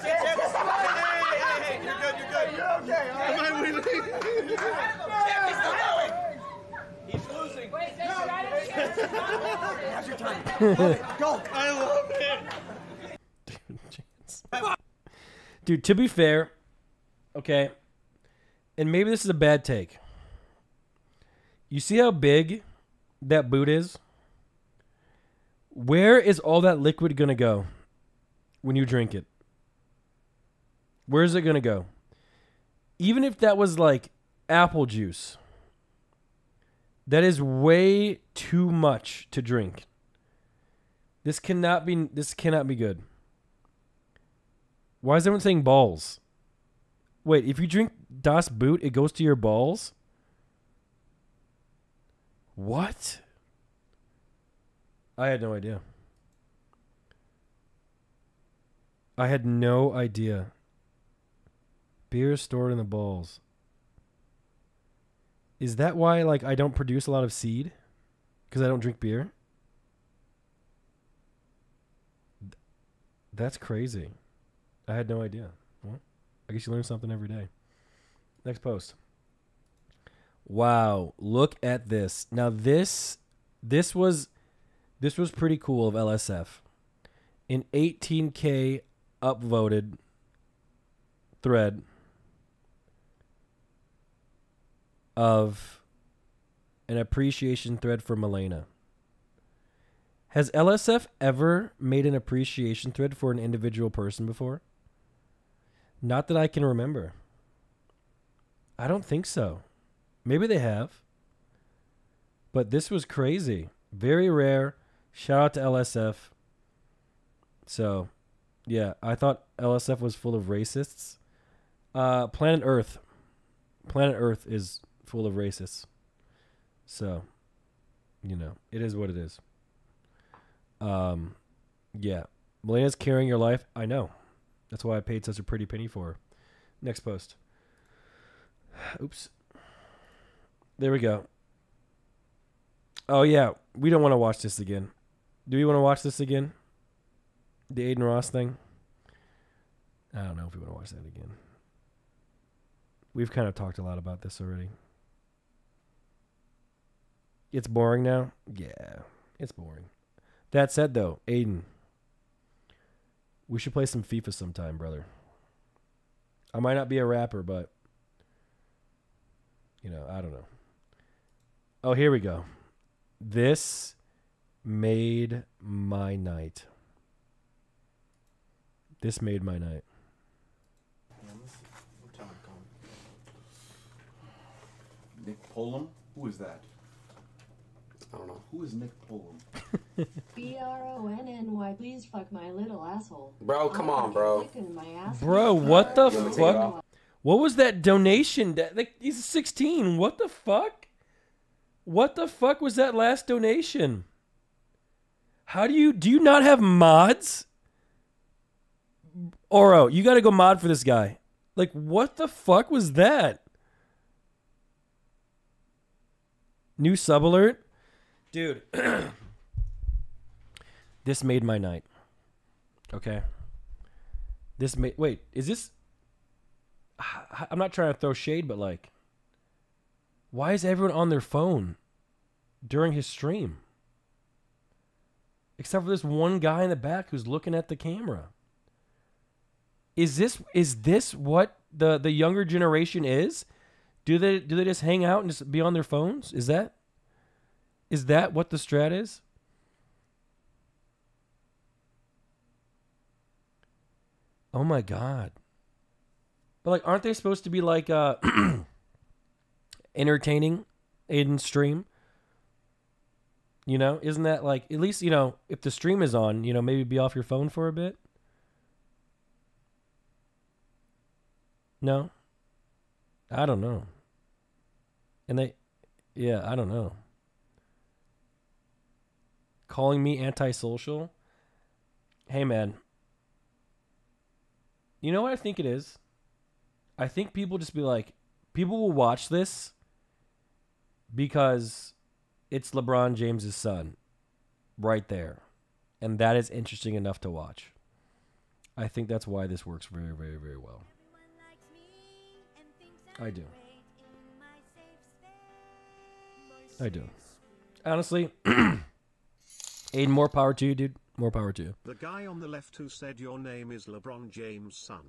hey. You're good. You're good. You're okay. Still going. He's losing. Now's your time. Go. I love it. Dude, to be fair, okay, and maybe this is a bad take. You see how big that boot is? Where is all that liquid going to go when you drink it? Where is it going to go? Even if that was like apple juice, that is way too much to drink. This cannot be this cannot be good. Why is everyone saying balls? Wait, if you drink Das Boot, it goes to your balls? What? I had no idea. I had no idea. Beer stored in the balls. Is that why like I don't produce a lot of seed? Cuz I don't drink beer? That's crazy. I had no idea. Well, I guess you learn something every day. Next post. Wow, look at this. Now this this was this was pretty cool of LSF. An 18k upvoted thread of an appreciation thread for Malena. Has LSF ever made an appreciation thread for an individual person before? Not that I can remember. I don't think so. Maybe they have. But this was crazy. Very rare. Shout out to LSF. So, yeah, I thought LSF was full of racists. Uh, Planet Earth. Planet Earth is full of racists. So, you know, it is what it is. Um, yeah. Malena's carrying your life. I know. That's why I paid such a pretty penny for her. Next post. Oops. There we go. Oh yeah, we don't want to watch this again. Do we want to watch this again? The Adin Ross thing. I don't know if we want to watch that again. We've kind of talked a lot about this already. It's boring now. Yeah, it's boring. That said, though, Adin, we should play some FIFA sometime, brother. I might not be a rapper, but you know, I don't know. Oh, here we go. This made my night. This made my night. Nick Polom? Who is that? I don't know. Who is Nick Polom? B R O N N Y. Please fuck my little asshole. Bro, come on, bro. dick in my ass. Bro, what the You want me to take it fuck? What was that donation? That like he's 16. What the fuck? What the fuck was that last donation? How do you do you not have mods? Oro, you got to go mod for this guy. Like what the fuck was that? New sub alert? Dude. this made my night. Okay. This made Wait, is this I'm not trying to throw shade, but like, why is everyone on their phone during his stream? Except for this one guy in the back who's looking at the camera. Is this is this what the the younger generation is? Do they do they just hang out and just be on their phones? Is that Is that what the strat is? Oh my god. But like aren't they supposed to be like uh entertaining in stream? You know, isn't that like at least, you know, if the stream is on, you know, maybe be off your phone for a bit? No. I don't know. And they yeah, I don't know. Calling me antisocial? Hey man. You know what I think it is? I think people just be like people will watch this because it's LeBron James's son right there. And that is interesting enough to watch. I think that's why this works very, very, very well. I do. I do. Honestly, Adin, more power to you, dude. More power to you. The guy on the left who said your name is LeBron James' son.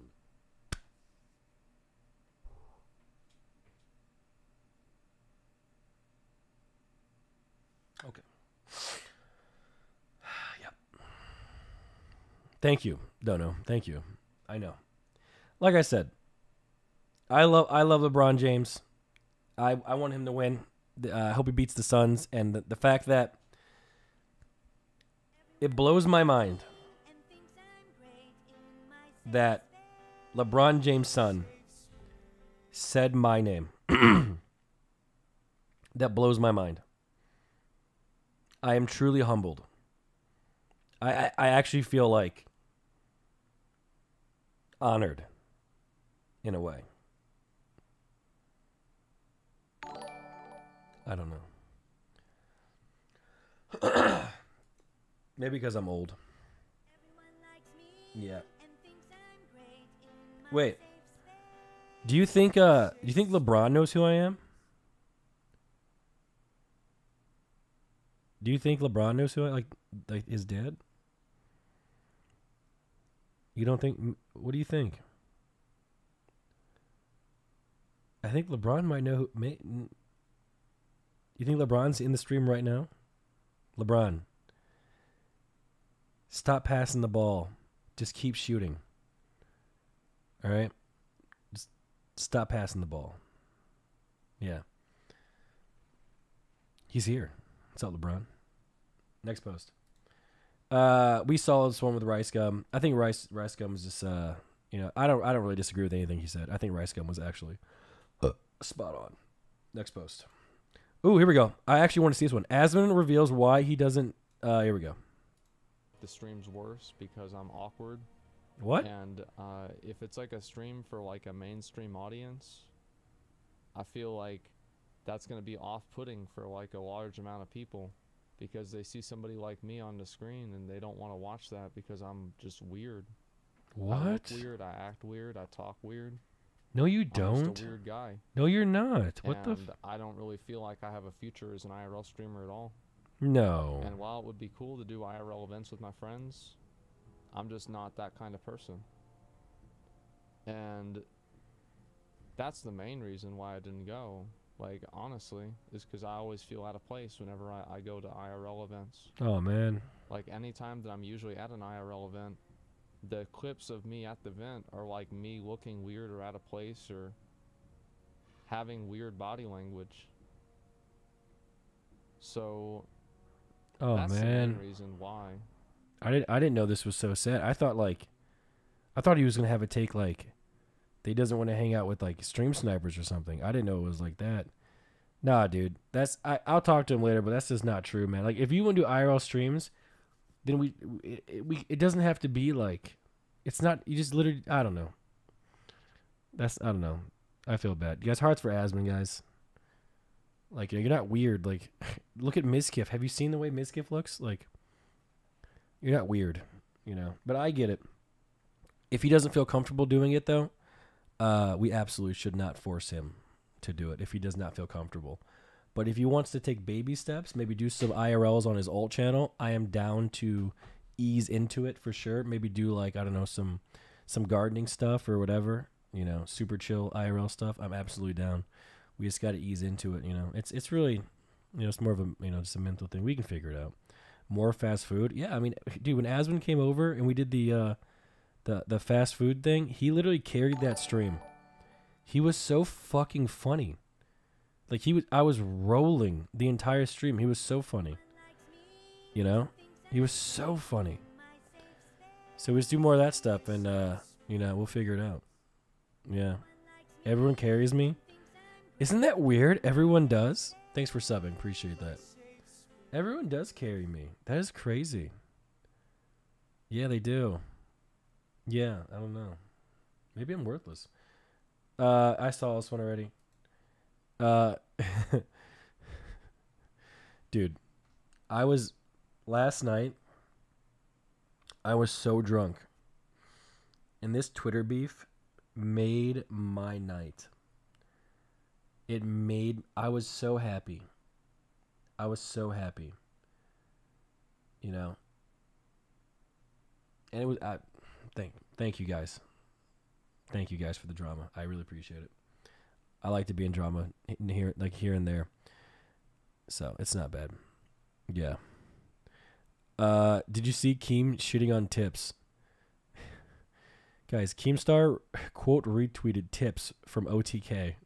Okay. yep. Thank you, Dono. Thank you. I know. Like I said, I love I love LeBron James. I I want him to win. Uh, I hope he beats the Suns. And the, the fact that it blows my mind that LeBron James' son said my name. that blows my mind. I am truly humbled. I, I, I actually feel like honored in a way. I don't know. Maybe because I'm old. Yeah. Wait. Do you think uh do you think LeBron knows who I am? Do you think LeBron knows who I like like his dad? You don't think what do you think? I think LeBron might know who may, You think LeBron's in the stream right now? LeBron. Stop passing the ball. Just keep shooting. All right? Just stop passing the ball. Yeah. He's here. What's up, LeBron? Next post. Uh, we saw this one with RiceGum. I think Rice RiceGum was just uh, you know, I don't I don't really disagree with anything he said. I think RiceGum was actually spot on. Next post. Ooh, here we go. I actually want to see this one. Asmon reveals why he doesn't. Uh, here we go. The stream's worse because I'm awkward. What? And uh, if it's like a stream for like a mainstream audience, I feel like that's going to be off-putting for like a large amount of people because they see somebody like me on the screen and they don't want to watch that because I'm just weird. What? I look weird. I act weird. I talk weird. No, you I'm don't. just a weird guy. No, you're not. What the? and F- I don't really feel like I have a future as an IRL streamer at all. No. And while it would be cool to do IRL events with my friends, I'm just not that kind of person. And that's the main reason why I didn't go. Like, honestly, is because I always feel out of place whenever I, I go to IRL events. Oh man. Like, anytime that I'm usually at an IRL event, the clips of me at the event are like me looking weird or out of place or having weird body language. So, Oh that's the man. main reason why. I didn't. I didn't know this was so sad. I thought like, I thought he was gonna have a take like, he doesn't want to hang out with like stream snipers or something. I didn't know it was like that. Nah, dude. That's I. I'll talk to him later, but that's just not true, man. Like if you want to do IRL streams, then we it, we it doesn't have to be like, it's not. You just literally. I don't know. That's I don't know. I feel bad. You guys, hearts for Asmon, guys. Like you're not weird. Like, look at Mizkif. Have you seen the way Mizkif looks? Like, you're not weird, you know. But I get it. If he doesn't feel comfortable doing it, though, uh, we absolutely should not force him to do it if he does not feel comfortable. But if he wants to take baby steps, maybe do some IRLs on his alt channel, I am down to ease into it for sure. Maybe do like I don't know some some gardening stuff or whatever, you know, super chill IRL stuff. I'm absolutely down. We just got to ease into it, you know. It's it's really You know, it's more of a you know just a mental thing. We can figure it out. More fast food. Yeah, I mean, dude, when Asmon came over and we did the uh, the the fast food thing, he literally carried that stream. He was so fucking funny. Like he was, I was rolling the entire stream. He was so funny. You know, he was so funny. So we just do more of that stuff, and uh, you know, we'll figure it out. Yeah, everyone carries me. Isn't that weird? Everyone does. Thanks for subbing. Appreciate that. Everyone does carry me. That is crazy. Yeah, they do. Yeah, I don't know. Maybe I'm worthless. Uh, I saw this one already. Uh, dude, I was last night. I was so drunk, and this Twitter beef made my night. It made I was so happy. I was so happy. You know. And it was I thank thank you guys. Thank you guys for the drama. I really appreciate it. I like to be in drama here like here and there. So, it's not bad. Yeah. Uh did you see Keem shitting on tips? Guys, Keemstar quote retweeted tips from OTK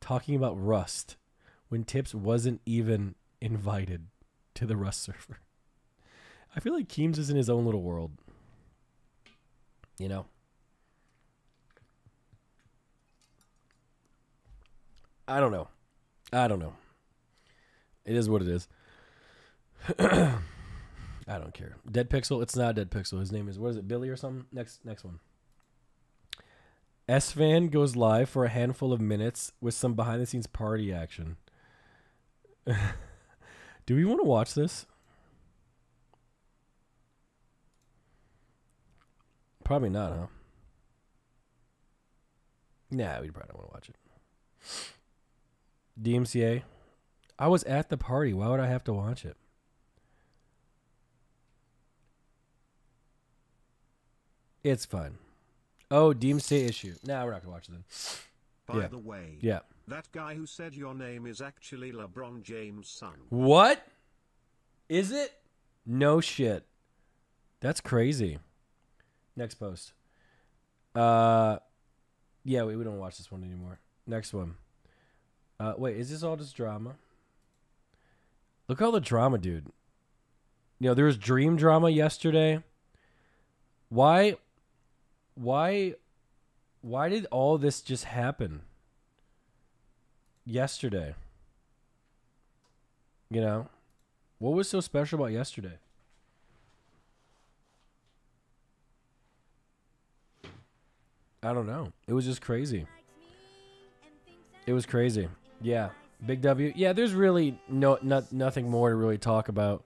talking about Rust when Tips wasn't even invited to the Rust server. I feel like Keems is in his own little world. You know? I don't know. I don't know. It is what it is. I don't care. Dead Pixel, it's not Dead Pixel. His name is what is it, Billy or something? Next next one. Esfand goes live for a handful of minutes with some behind the scenes party action. Do we want to watch this? Probably not, huh? Nah, we probably don't want to watch it. DMCA. I was at the party. Why would I have to watch it? It's fun. Oh, DMCA issue. Nah, we're not gonna watch it then. By yeah. the way, Yeah. that guy who said your name is actually LeBron James' son. What? Is it? No shit. That's crazy. Next post. Uh yeah, we, we don't watch this one anymore. Next one. Uh wait, is this all just drama? Look at all the drama, dude. You know, there was dream drama yesterday. Why why why did all this just happen yesterday? You know? What was so special about yesterday? I don't know. It was just crazy. It was crazy. Yeah. Big W. Yeah, there's really no not, nothing more to really talk about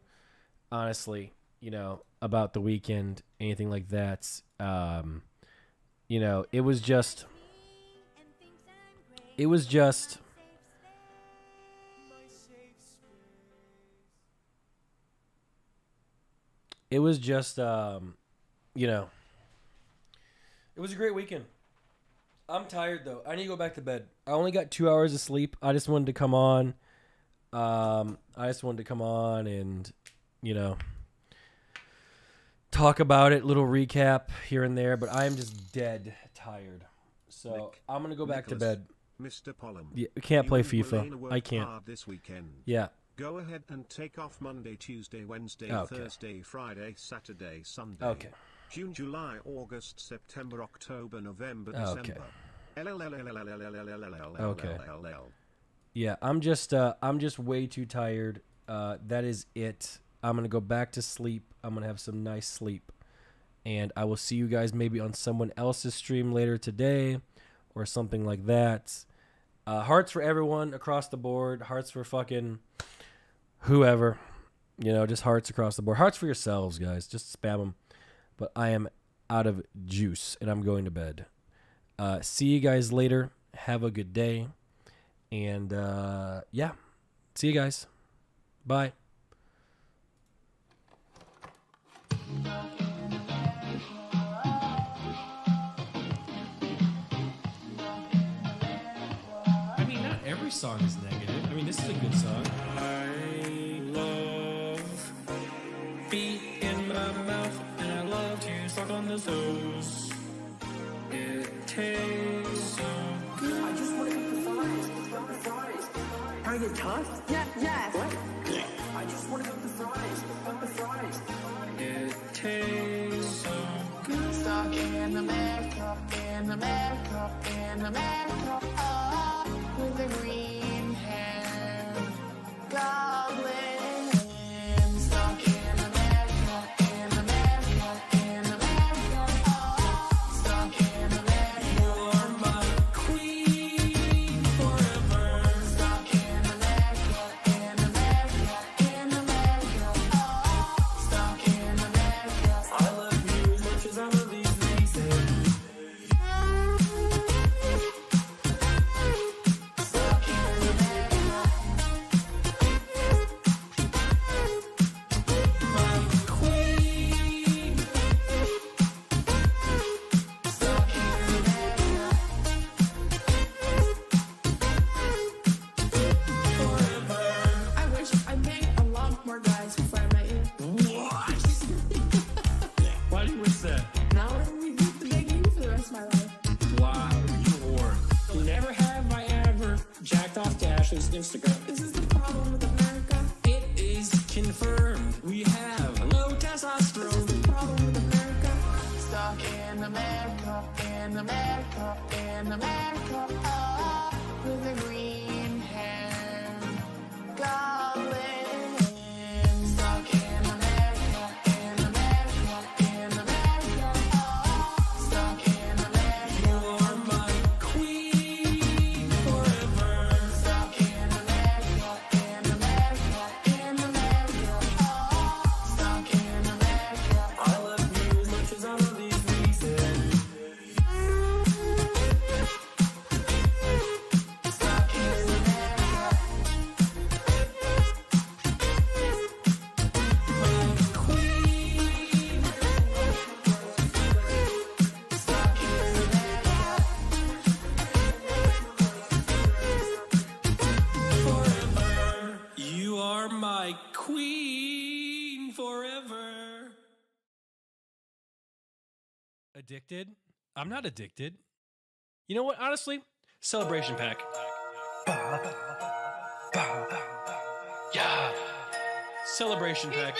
honestly, you know, about the weekend, anything like that. Um you know, it was just it was just it was just um you know it was a great weekend. I'm tired though. I need to go back to bed. I only got two hours of sleep. I just wanted to come on. Um i just wanted to come on and you know talk about it little recap here and there but i am just dead tired so i'm gonna go back to bed Mr. Polom. Yeah, I can't play FIFA. I can't. this weekend. Yeah. Go ahead and take off Monday, Tuesday, Wednesday, Okay. Thursday, Friday, Saturday, Sunday. Okay. June, July, August, September, October, November, Okay. December. Okay. Yeah, I'm just uh I'm just way too tired. Uh that is it. I'm going to go back to sleep. I'm going to have some nice sleep. And I will see you guys maybe on someone else's stream later today or something like that. Uh hearts for everyone across the board. Hearts for fucking whoever. You know, just hearts across the board. Hearts for yourselves, guys. Just spam them. But I am out of juice and I'm going to bed. Uh see you guys later. Have a good day. And uh, yeah, see you guys. Bye. I mean, not every song is negative. I mean, this is a good song. I love feet in my mouth, and I love to suck on the toes. It tastes so good. I just want to eat the fries. Not the fries. Are you tough? Yeah, yes. What? I just want to eat the fries. Not the fries. It taste so good. Stuck in America, in America, in America, oh, with the green hair. Goblin. addicted. I'm not addicted. You know what? Honestly, celebration pack. Yeah. Celebration pack.